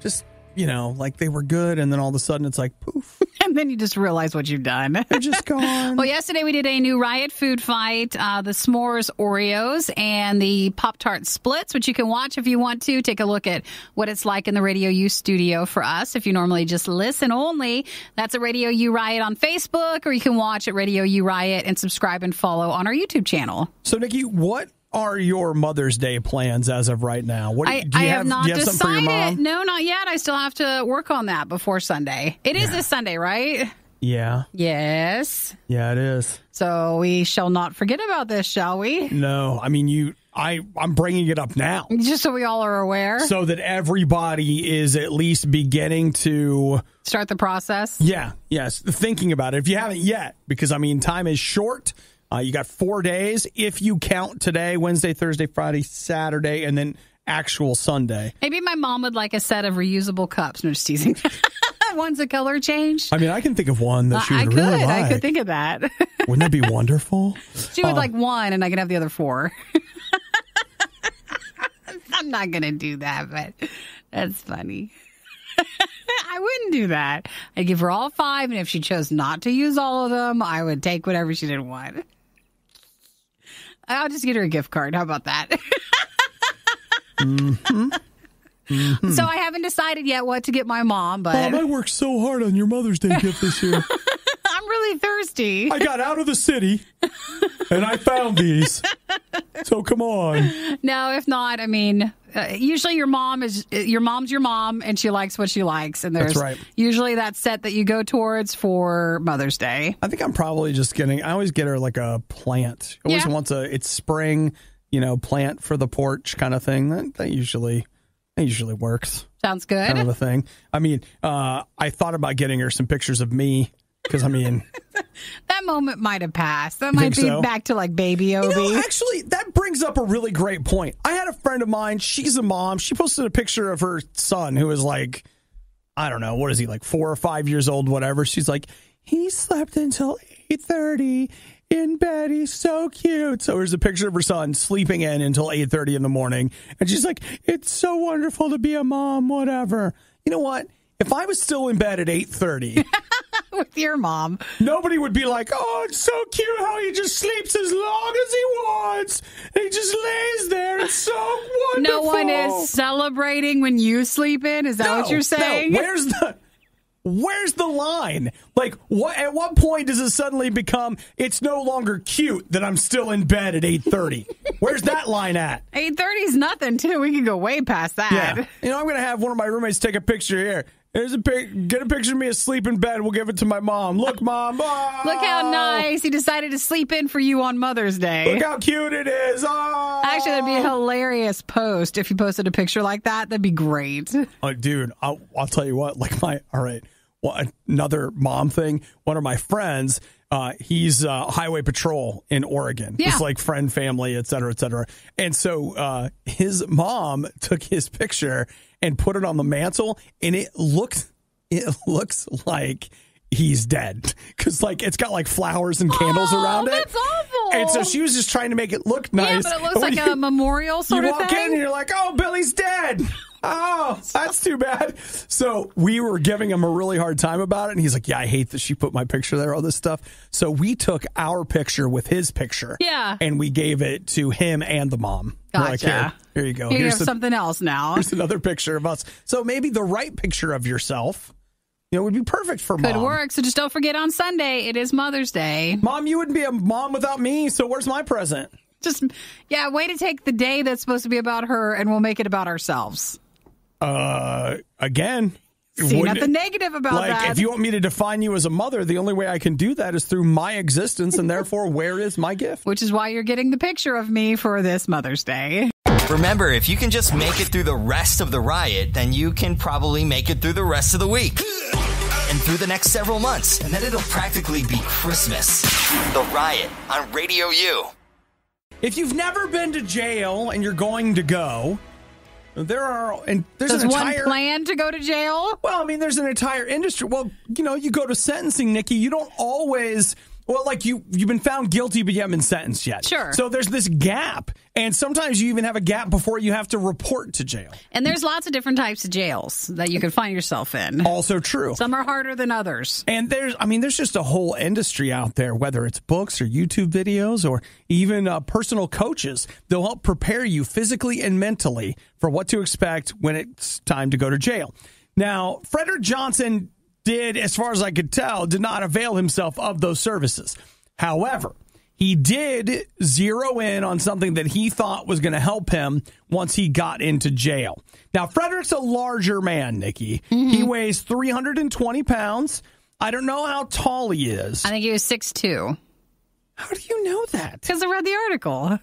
Just, you know, like they were good, and then all of a sudden it's like, poof, And then you just realize what you've done. they're just gone. Well, yesterday we did a new Riot food fight, uh, the s'mores Oreos and the Pop Tart splits, which you can watch if you want to. Take a look at what it's like in the Radio U studio for us. If you normally just listen only, that's a Radio U Riot on Facebook, or you can watch at Radio U Riot and subscribe and follow on our YouTube channel. So, Nikki, what are your Mother's Day plans as of right now? What I, do you I have? have not do you have decided. No, not yet. I still have to work on that before Sunday. It is this Sunday, right? Yeah, Yes. yeah, it is. So we shall not forget about this, shall we? No, I mean you. I I'm bringing it up now Just so we all are aware. so that everybody is at least beginning to. Start the process. Yeah, yes, thinking about it. If you haven't yet, because I mean, time is short. Uh, you got four days if you count today, Wednesday, Thursday, Friday, Saturday, and then actual Sunday. Maybe my mom would like a set of reusable cups. No, just teasing. One's a color change. I mean, I can think of one that she I would could. really like. I could think of that. Wouldn't that be wonderful? she would like one, and I could have the other four. I'm not gonna do that, but that's funny. I wouldn't do that. I'd give her all five, and if she chose not to use all of them, I would take whatever she didn't want. I'll just get her a gift card. How about that? Mm-hmm. So I haven't decided yet what to get my mom, but Mom, I worked so hard on your Mother's Day gift this year. I'm really thirsty. I got out of the city and I found these. So come on. No, if not, I mean, uh, usually your mom is your mom's your mom, and she likes what she likes, and there's That's right. usually that set that you go towards for Mother's Day. I think I'm probably just getting. I always get her like a plant. Always Yeah. wants a. It's spring, you know, plant for the porch kind of thing. That, that usually, that usually works. Sounds good. Kind of a thing. I mean, uh, I thought about getting her some pictures of me Because I mean, That moment might have passed. That might be so? back to like baby Obi. You know, actually, that brings up a really great point. I had a friend of mine. She's a mom. She posted a picture of her son who was like, I don't know, what is he like, four or five years old, whatever. She's like, he slept until eight thirty in bed. He's so cute. So here's a picture of her son sleeping in until eight thirty in the morning, and she's like, it's so wonderful to be a mom. Whatever. You know what? If I was still in bed at eight thirty. with your mom. Nobody would be like, "Oh, it's so cute how he just sleeps as long as he wants. He just lays there. It's so wonderful." No one is celebrating when you sleep in. Is that No, what you're saying? No. Where's the Where's the line? Like, what? At what point does it suddenly become it's no longer cute that I'm still in bed at eight thirty? Where's that line at? Eight thirty is nothing too. We could go way past that. Yeah, you know, I'm gonna have one of my roommates take a picture here. There's a pic. Get a picture of me asleep in bed. We'll give it to my mom. Look, mom. Oh, Look how nice he decided to sleep in for you on Mother's Day. Look how cute it is. Oh. Actually, that'd be a hilarious post if you posted a picture like that. That'd be great. Oh, dude, I'll, I'll tell you what. Like my, all right, well, another mom thing. One of my friends, uh, he's uh, highway patrol in Oregon. Yeah. It's like friend, family, et cetera, et cetera. And so uh, his mom took his picture and put it on the mantle, and it looks, it looks like he's dead because like it's got like flowers and candles Oh, around it. that's awful. And so she was just trying to make it look nice. Yeah, but it looks like you- a memorial sort you of walk thing. in and you're like, oh, Billy's dead. Oh, that's too bad. So we were giving him a really hard time about it. And he's like, yeah, I hate that she put my picture there, all this stuff. So we took our picture with his picture. Yeah. And we gave it to him and the mom. We're like, Gotcha. here, here you go. Here here's, the- something else now. here's another picture of us. So maybe the right picture of yourself, you know, would be perfect for Could mom. work. So just don't forget on Sunday, it is Mother's Day. Mom, you wouldn't be a mom without me. So where's my present? Just, yeah, way to take the day that's supposed to be about her and we'll make it about ourselves. Uh, again, See, wouldn't- nothing negative about like that. if you want me to define you as a mother the only way i can do that is through my existence and therefore where is my gift which is why you're getting the picture of me for this Mother's Day. Remember, if you can just make it through the rest of the riot, then you can probably make it through the rest of the week. And through the next several months, and then it'll practically be Christmas. The Riot on Radio U. if you've never been to jail and you're going to go there are and there's Does an one entire plan to go to jail? well i mean there's an entire industry well you know you go to sentencing nikki you don't always well like you you've been found guilty but you haven't been sentenced yet Sure. so there's this gap and sometimes you even have a gap before you have to report to jail And there's lots of different types of jails that you can find yourself in. also true Some are harder than others. And there's, I mean, there's just a whole industry out there, whether it's books or YouTube videos or even uh, personal coaches. They'll help prepare you physically and mentally for what to expect when it's time to go to jail. Now, Frederick Johnson did, as far as I could tell, did not avail himself of those services. However, he did zero in on something that he thought was going to help him once he got into jail. Now, Frederick's a larger man, Nikki. Mm-hmm. He weighs 320 pounds. I don't know how tall he is. I think he was six two. How do you know that? Because I read the article.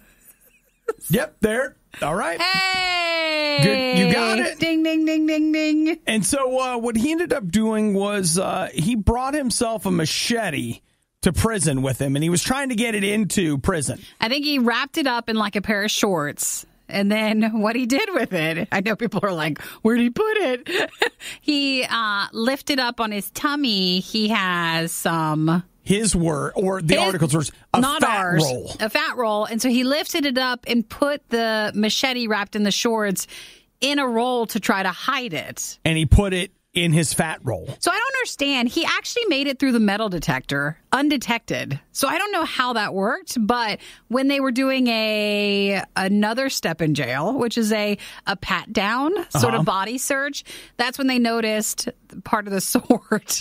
Yep, there. All right. Hey! Good, you got it. Ding, ding, ding, ding, ding. And so uh, what he ended up doing was uh, he brought himself a machete to prison with him, and he was trying to get it into prison. I think he wrapped it up in like a pair of shorts. And then what he did with it, I know people are like, where'd he put it? he uh, lifted up on his tummy. He has some. His word, or the His- article's words, a not fat ours, roll. a fat roll. And so he lifted it up and put the machete wrapped in the shorts in a roll to try to hide it. and he put it in his fat roll. So I don't understand. He actually made it through the metal detector undetected. So I don't know how that worked, but when they were doing a another step in jail, which is a a pat down sort of uh-huh. body search, that's when they noticed part of the sword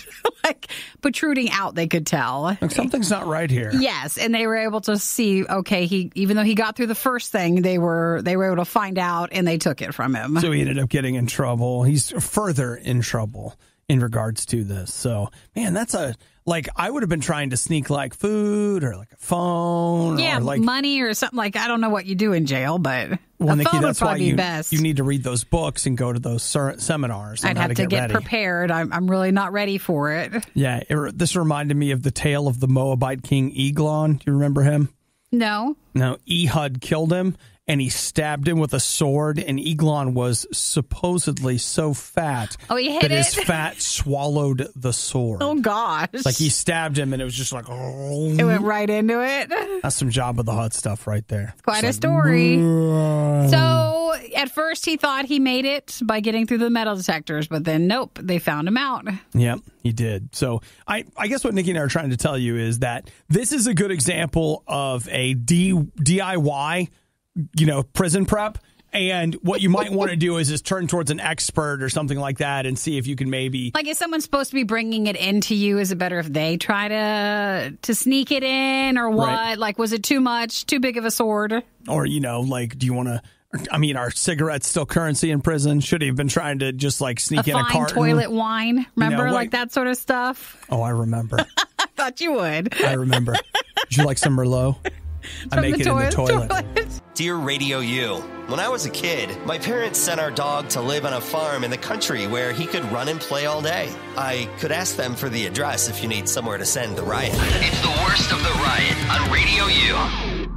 like protruding out. They could tell. Like something's not right here. Yes, and they were able to see. Okay, he even though he got through the first thing, they were they were able to find out, and they took it from him. So he ended up getting in trouble. He's further in trouble in regards to this. So, man, that's a like I would have been trying to sneak like food or like a phone yeah, or like money or something like I don't know what you do in jail, but Well, Nikki, phone would that's why probably be you best. you need to read those books and go to those ser- seminars. I'd have to get, ready. prepared. I'm, I'm really not ready for it. Yeah, it, this reminded me of the tale of the Moabite king Eglon. Do you remember him? No. No, Ehud killed him and he stabbed him with a sword. And Eglon was supposedly so fat Oh, he hit that his fat swallowed the sword. Oh gosh. Like he stabbed him and it was just like, oh, it went right into it. that's some Jabba the Hutt stuff right there. It's quite a like, story. So at first he thought he made it by getting through the metal detectors, but then nope, they found him out. Yep, he did. So I, I guess what Nikki and I are trying to tell you is that this is a good example of a D, DIY, you know, prison prep. And what you might want to do is is turn towards an expert or something like that and see if you can maybe Like, is someone supposed to be bringing it into you? Is it better if they try to to sneak it in, or what? Right. Like, was it too much, too big of a sword? or you know like do you want to I mean, are cigarettes still currency in prison? Should he have been trying to just like A sneak in a carton? toilet wine, remember, wait. like that sort of stuff. Oh, I remember. I thought you would. I remember. Would you like some Merlot? I make the it in the toilet- toilet. Dear Radio U, when I was a kid, my parents sent our dog to live on a farm in the country where he could run and play all day. I could ask them for the address if you need somewhere to send the riot. It's the worst of the riot on Radio U.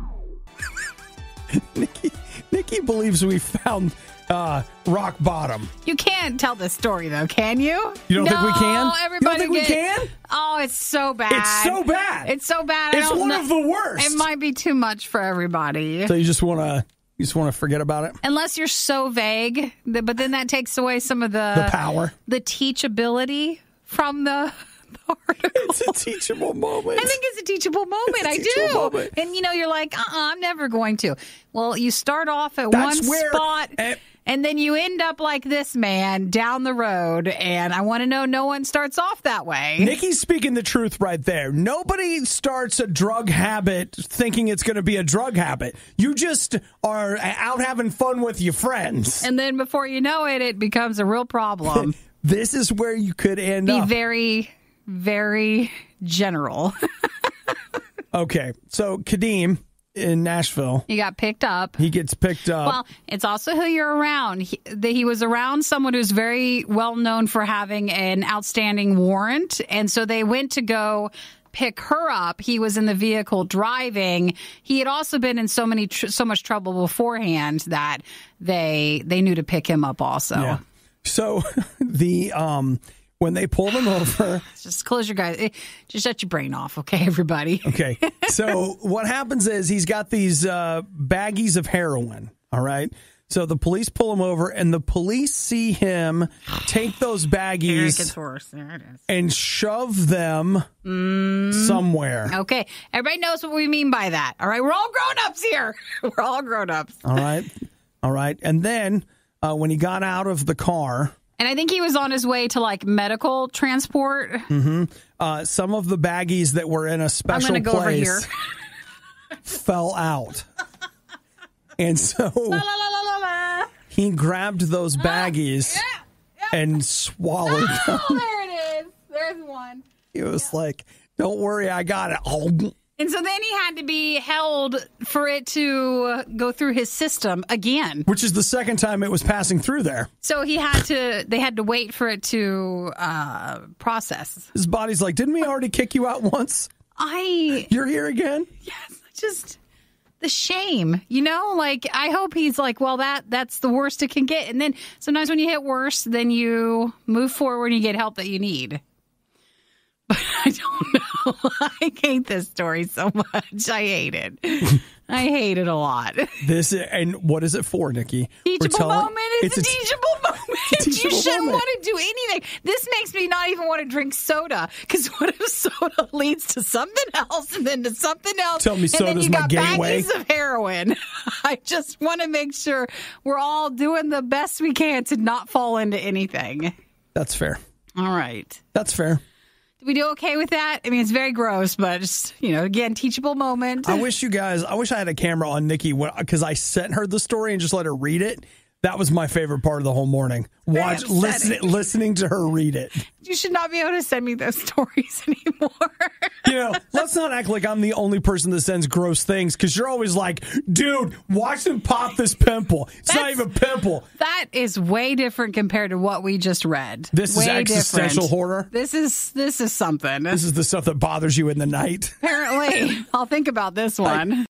Nikki, Nikki believes we found uh, rock bottom. You can't tell this story though, can you? You don't think we No, can? You don't Everybody think we can? Oh, it's so bad. It's so bad. It's so bad. It's one know- of the worst. It might be too much for everybody. So you just want to you just want to forget about it? Unless you're so vague, but then that takes away some of the The power. the teachability from the, the article. It's a teachable moment. I think it's a teachable moment. It's I teachable do. moment. And you know, you're like, uh uh-uh, I'm never going to. Well, you start off at That's one where- spot. eh, and then you end up like this man down the road, and I want to know no one starts off that way. Nikki's speaking the truth right there. Nobody starts a drug habit thinking it's going to be a drug habit. You just are out having fun with your friends. And then before you know it, it becomes a real problem. This is where you could end Be up. very, very general. okay, so Kadeem in Nashville, He got picked up. he gets picked up. Well, it's also who you're around. He, the, he was around someone who's very well known for having an outstanding warrant, and so they went to go pick her up. He was in the vehicle driving. He had also been in so many tr- so much trouble beforehand that they they knew to pick him up also. yeah. So the um when they pulled him over, Just close your guys. eh, Just shut your brain off, okay, everybody. Okay. So what happens is he's got these uh, baggies of heroin. All right. So the police pull him over, and the police see him take those Here it gets baggies worse. There it is. and shove them somewhere. Okay, everybody knows what we mean by that. All right, we're all grown ups here. We're all grown ups. All right. All right. And then uh, when he got out of the car, And I think he was on his way to like medical transport. uh, some of the baggies that were in a special go place fell out. And so La, la, la, he grabbed those baggies and swallowed them. Oh, there it is. There's one. He was like, "Don't worry, I got it." Oh, And so then he had to be held for it to go through his system again. which is the second time it was passing through there. So he had to. They had to wait for it to uh, process. His body's like, "Didn't we already kick you out once? I You're here again." Yes, just the shame, you know. Like I hope he's like, well, that that's the worst it can get. And then sometimes when you hit worse, then you move forward and you get help that you need. But I don't know. I hate this story so much. I hate it. I hate it a lot. This and what is it for, Nikki? Teachable telling- moment. It's, a, t- teachable moment. it's a you shouldn't moment. want to do anything. This makes me not even want to drink soda. Because what if soda leads to something else and then to something else? Tell me and then soda's you my gateway. of heroin. I just want to make sure we're all doing the best we can to not fall into anything. That's fair. All right. That's fair. We do okay with that? I mean, it's very gross, but just, you know, again, teachable moment. I wish you guys. I wish I had a camera on Nikki because I sent her the story and just let her read it. That was my favorite part of the whole morning. Watch, upsetting. listen, listening to her read it. You should not be able to send me those stories anymore. You know, let's not act like I'm the only person that sends gross things because you're always like, dude, watch them pop this pimple. It's not even a pimple. that is way different compared to what we just read. This is way existential different. horror. This is this is something. This is the stuff that bothers you in the night. Apparently, I'll think about this one.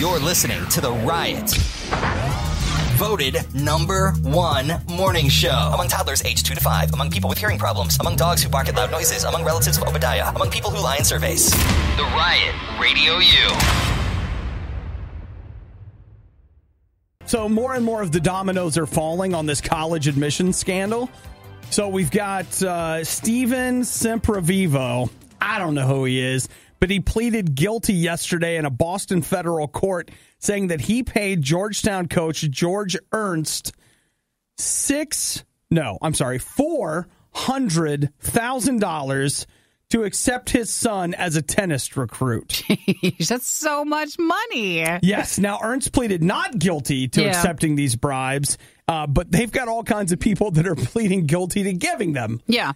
You're listening to The Riot. Voted number one morning show. Among toddlers aged 2 to 5, among people with hearing problems, among dogs who bark at loud noises, among relatives of Obadiah, among people who lie in surveys. The Riot Radio U. So more and more of the dominoes are falling on this college admission scandal. So we've got uh, Stephen Semprevivo. I don't know who he is, but he pleaded guilty yesterday in a Boston federal court, saying that he paid Georgetown coach George Ernst six no, I'm sorry, four hundred thousand dollars to accept his son as a tennis recruit. That's so much money. Yes. Now, Ernst pleaded not guilty to Yeah. accepting these bribes, uh, but they've got all kinds of people that are pleading guilty to giving them. Yeah.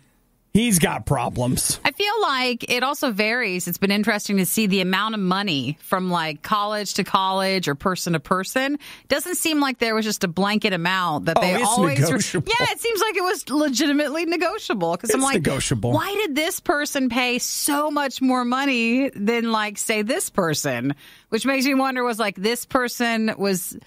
He's got problems. I feel like it also varies. It's been interesting to see the amount of money from like college to college or person to person. Doesn't seem like there was just a blanket amount that Oh, they it's always. negotiable. Yeah, it seems like it was legitimately negotiable because I'm like, negotiable. why did this person pay so much more money than like say this person? Which makes me wonder was like this person was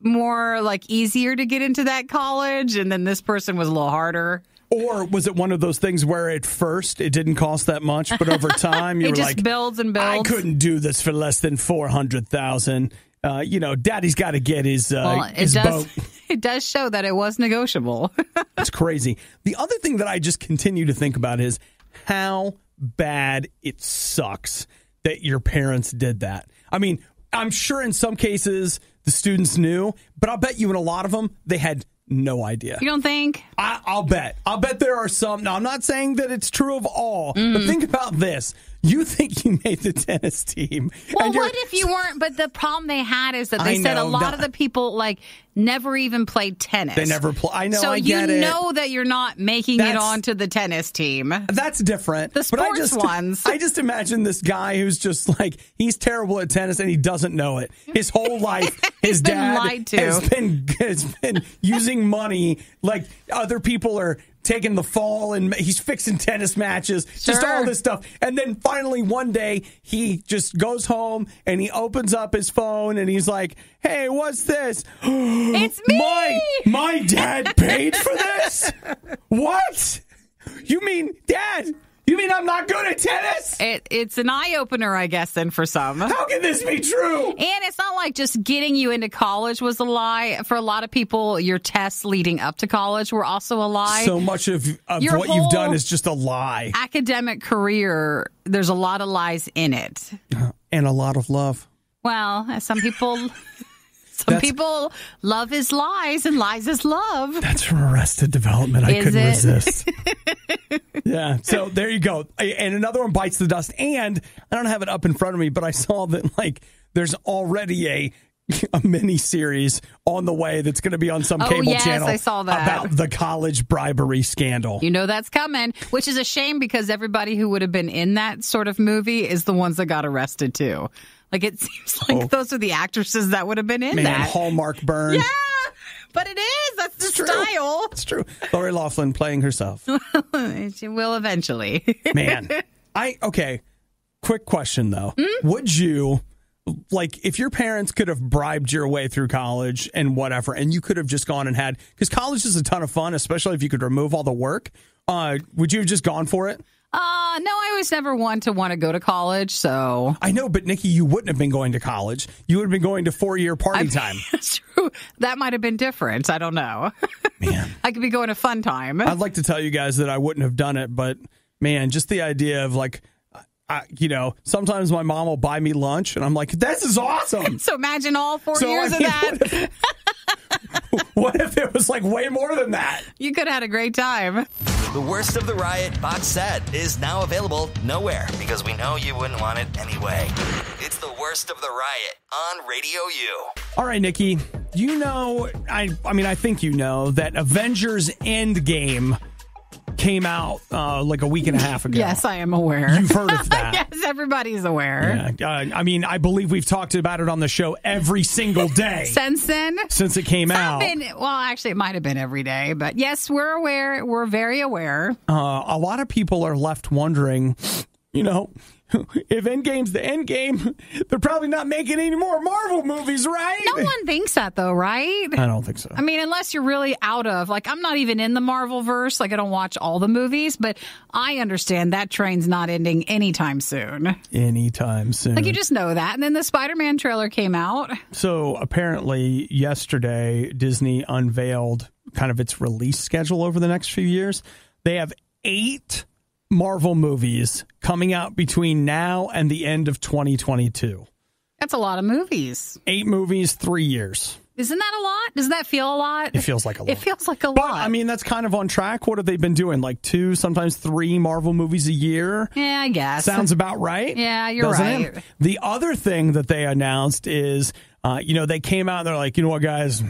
more like easier to get into that college and then this person was a little harder. Or was it one of those things where at first it didn't cost that much, but over time you It were just like, builds and builds. I couldn't do this for less than four hundred thousand. Uh, you know, Daddy's got to get his uh, Well, it his does. boat. It does show that it was negotiable. It's crazy. The other thing that I just continue to think about is how bad it sucks that your parents did that. I mean, I'm sure in some cases the students knew, but I'll bet you in a lot of them they had no idea. you don't think? I, I'll bet. I'll bet there are some. Now, I'm not saying that it's true of all, Mm. but think about this. You think you made the tennis team. Well, what if you weren't? But the problem they had is that they I said a lot that- of the people like never even played tennis. They never play. I know. So I you it. know that you're not making it onto the tennis team. That's different. The but I sports just, ones. I just imagine this guy who's just like he's terrible at tennis and he doesn't know it. His whole life, his dad lied to. has been has been using money. Like other people are taking the fall and he's fixing tennis matches, just all this stuff. And then finally one day he just goes home and he opens up his phone and he's like, "Hey, what's this? It's me. My my dad paid for this? What? You mean, Dad? You mean I'm not good at tennis? It, it's an eye opener, I guess, then for some. How can this be true? And it's not like just getting you into college was a lie. For a lot of people, your tests leading up to college were also a lie. So much of, of Your what you've done whole- is just a lie Academic career, there's a lot of lies in it. and a lot of love. Well, some people, some That's- people love is lies and lies is love. That's from Arrested Development. I Is couldn't it? resist. yeah. So there you go. And another one bites the dust. And I don't have it up in front of me, but I saw that like there's already a a mini series on the way that's going to be on some Oh, cable yes, channel I saw that. about the college bribery scandal. You know that's coming, which is a shame because everybody who would have been in that sort of movie is the ones that got arrested too. Like it seems like Oh. those are the actresses that would have been in Man, that. Hallmark burn. Yeah, but it is. That's the true. style. It's true. Lori Loughlin playing herself. She will eventually. Man, I okay. Quick question though: Hmm? Would you like if your parents could have bribed your way through college and whatever, and you could have just gone and had because college is a ton of fun, especially if you could remove all the work. Uh, would you have just gone for it? Uh, no, I was never one to want to go to college, so I know, but Nikki, you wouldn't have been going to college. You would have been going to four year party time. that's true. That might have been different. I don't know. Man, I could be going to fun time. I'd like to tell you guys that I wouldn't have done it, but man, just the idea of like, I, you know, sometimes my mom will buy me lunch, and I'm like, this is awesome. So imagine all four So, I years of that. What if, what if it was like way more than that? You could have had a great time. The worst of the riot box set is now available nowhere because we know you wouldn't want it anyway. It's the worst of the riot on Radio U. All right, Nikki, You know, I I mean, I think you know that Avengers Endgame came out uh, like a week and a half ago. Yes, I am aware. You've heard of that. yes, everybody's aware. Yeah, uh, I mean, I believe we've talked about it on the show every single day Since then, since it came It's out. been, well, actually, it might have been every day, but yes, we're aware. We're very aware. uh, a lot of people are left wondering, you know, if Endgame's the end game, they're probably not making any more Marvel movies, right? No one thinks that, though, right? I don't think so. I mean, unless you're really out of, like, I'm not even in the Marvel verse. Like, I don't watch all the movies, but I understand that train's not ending anytime soon. Anytime soon. Like, you just know that. And then the Spider Man trailer came out. So apparently, yesterday, Disney unveiled kind of its release schedule over the next few years. They have eight Marvel movies coming out between now and the end of 2022. That's a lot of movies. Eight movies, three years. Isn't that a lot? Does that feel a lot? It feels like a lot. It feels like a But lot. I mean, that's kind of on track. What have they been doing? Like two, sometimes three Marvel movies a year? yeah, I guess. Sounds about right. Yeah, you're Doesn't right. it? The other thing that they announced is, uh, you know, they came out and they're like, you know what, guys,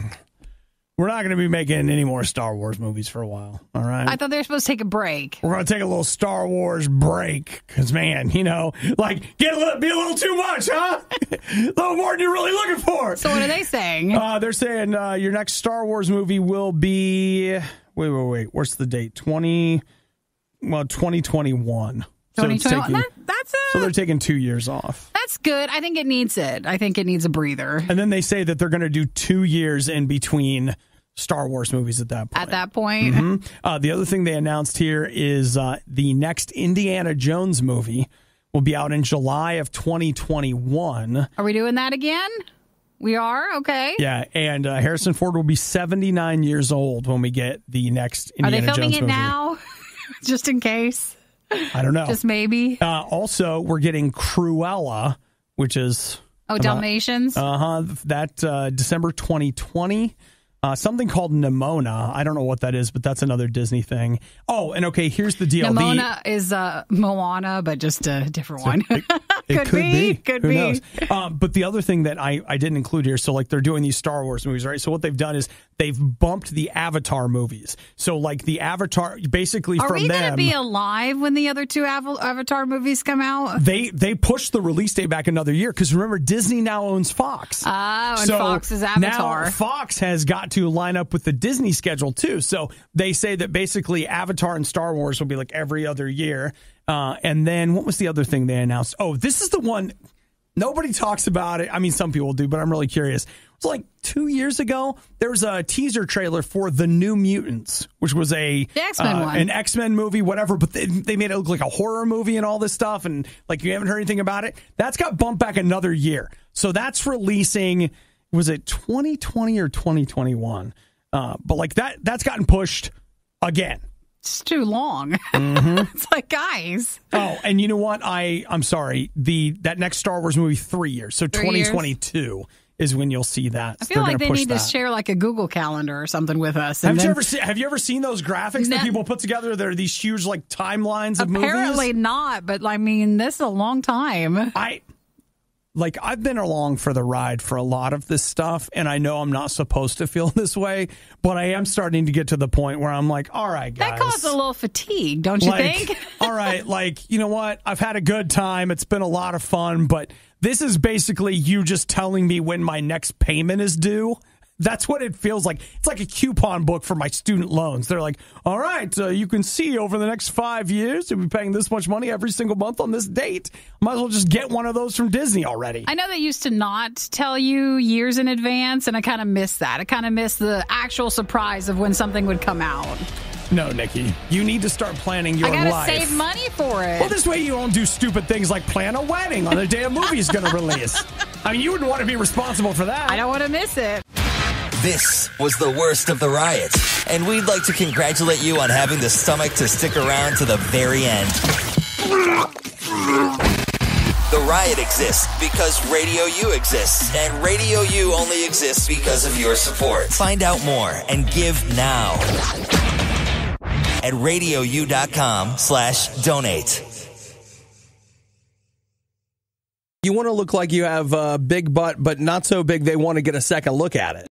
we're not going to be making any more Star Wars movies for a while. All right. I thought they were supposed to take a break. we're going to take a little Star Wars break because, man, you know, like get a little, be a little too much, huh? a little more than you're really looking for. So, what are they saying? Uh, they're saying uh, your next Star Wars movie will be wait, wait, wait. What's the date? Twenty, well, twenty twenty one. So, it's 2021. taking- That, that's so they're taking two years off, that's good. I think it needs it. I think it needs a breather and then they say that they're going to do two years in between Star Wars movies at that point. at that point. Uh, the other thing they announced here is uh, the next Indiana Jones movie will be out in July of 2021. Are we doing that again? We are? Okay. Yeah, and uh, Harrison Ford will be 79 years old when we get the next Indiana Jones movie. Are they filming Jones it movie. now? Just in case. I don't know. Just maybe. uh, also, we're getting Cruella, which is Oh, Dalmatians. uh huh that uh, December 2020. Uh, something called Nimona. I don't know what that is, but that's another Disney thing. Oh, and okay, here's the deal. The- is uh, Moana, but just a different one. It Could could, be, be. could Who be. knows? Um, but the other thing that I, I didn't include here, so like they're doing these Star Wars movies, right? So what they've done is they've bumped the Avatar movies. So like the Avatar, basically Are from we gonna be alive when the other two Av- Avatar movies come out? they they pushed the release date back another year because remember Disney now owns Fox. Oh, and So Fox is Avatar. Now Fox has got to line up with the Disney schedule too. So they say that basically Avatar and Star Wars will be like every other year. Uh, and then what was the other thing they announced? Oh, this is the one nobody talks about it. I mean, some people do, but I'm really curious. Like two years ago. There was a teaser trailer for the New Mutants, which was a X-Men uh, an X Men movie, whatever. But they, they made it look like a horror movie and all this stuff, and like you haven't heard anything about it. That's got bumped back another year, so that's releasing. Was it 2020 or 2021? Uh, but like that, that's gotten pushed again. It's too long. Mm-hmm. it's like, guys. Oh, and you know what? I I'm sorry. The that next Star Wars movie three years. So Three years? 2022 is when you'll see that. I feel like they need that. to share like a Google Calendar or something with us. Have and you ever seen Have you ever seen those graphics No. that people put together? There are these huge like timelines of Apparently movies. not, but I mean, this is a long time. I like I've been along for the ride for a lot of this stuff, and I know I'm not supposed to feel this way, but I am starting to get to the point where I'm like, all right, guys. That causes a little fatigue, don't you like, think? all right, like, you know what? I've had a good time. It's been a lot of fun, but this is basically you just telling me when my next payment is due. That's what it feels like. It's like a coupon book for my student loans. They're like, all right, uh, you can see over the next five years, you'll be paying this much money every single month on this date. Might as well just get one of those from Disney already. I know they used to not tell you years in advance, and I kind of miss that. I kind of miss the actual surprise of when something would come out. No, Nikki, you need to start planning your I gotta life. save money for it. Well, this way you don't do stupid things like plan a wedding on the day a movie's going to release. I mean, you wouldn't want to be responsible for that. I don't want to miss it. This was the worst of the riots, and we'd like to congratulate you on having the stomach to stick around to the very end. The riot exists because Radio U exists, and Radio U only exists because of your support. Find out more and give now at radiou.com slash donate. You want to look like you have a big butt, but not so big they want to get a second look at it.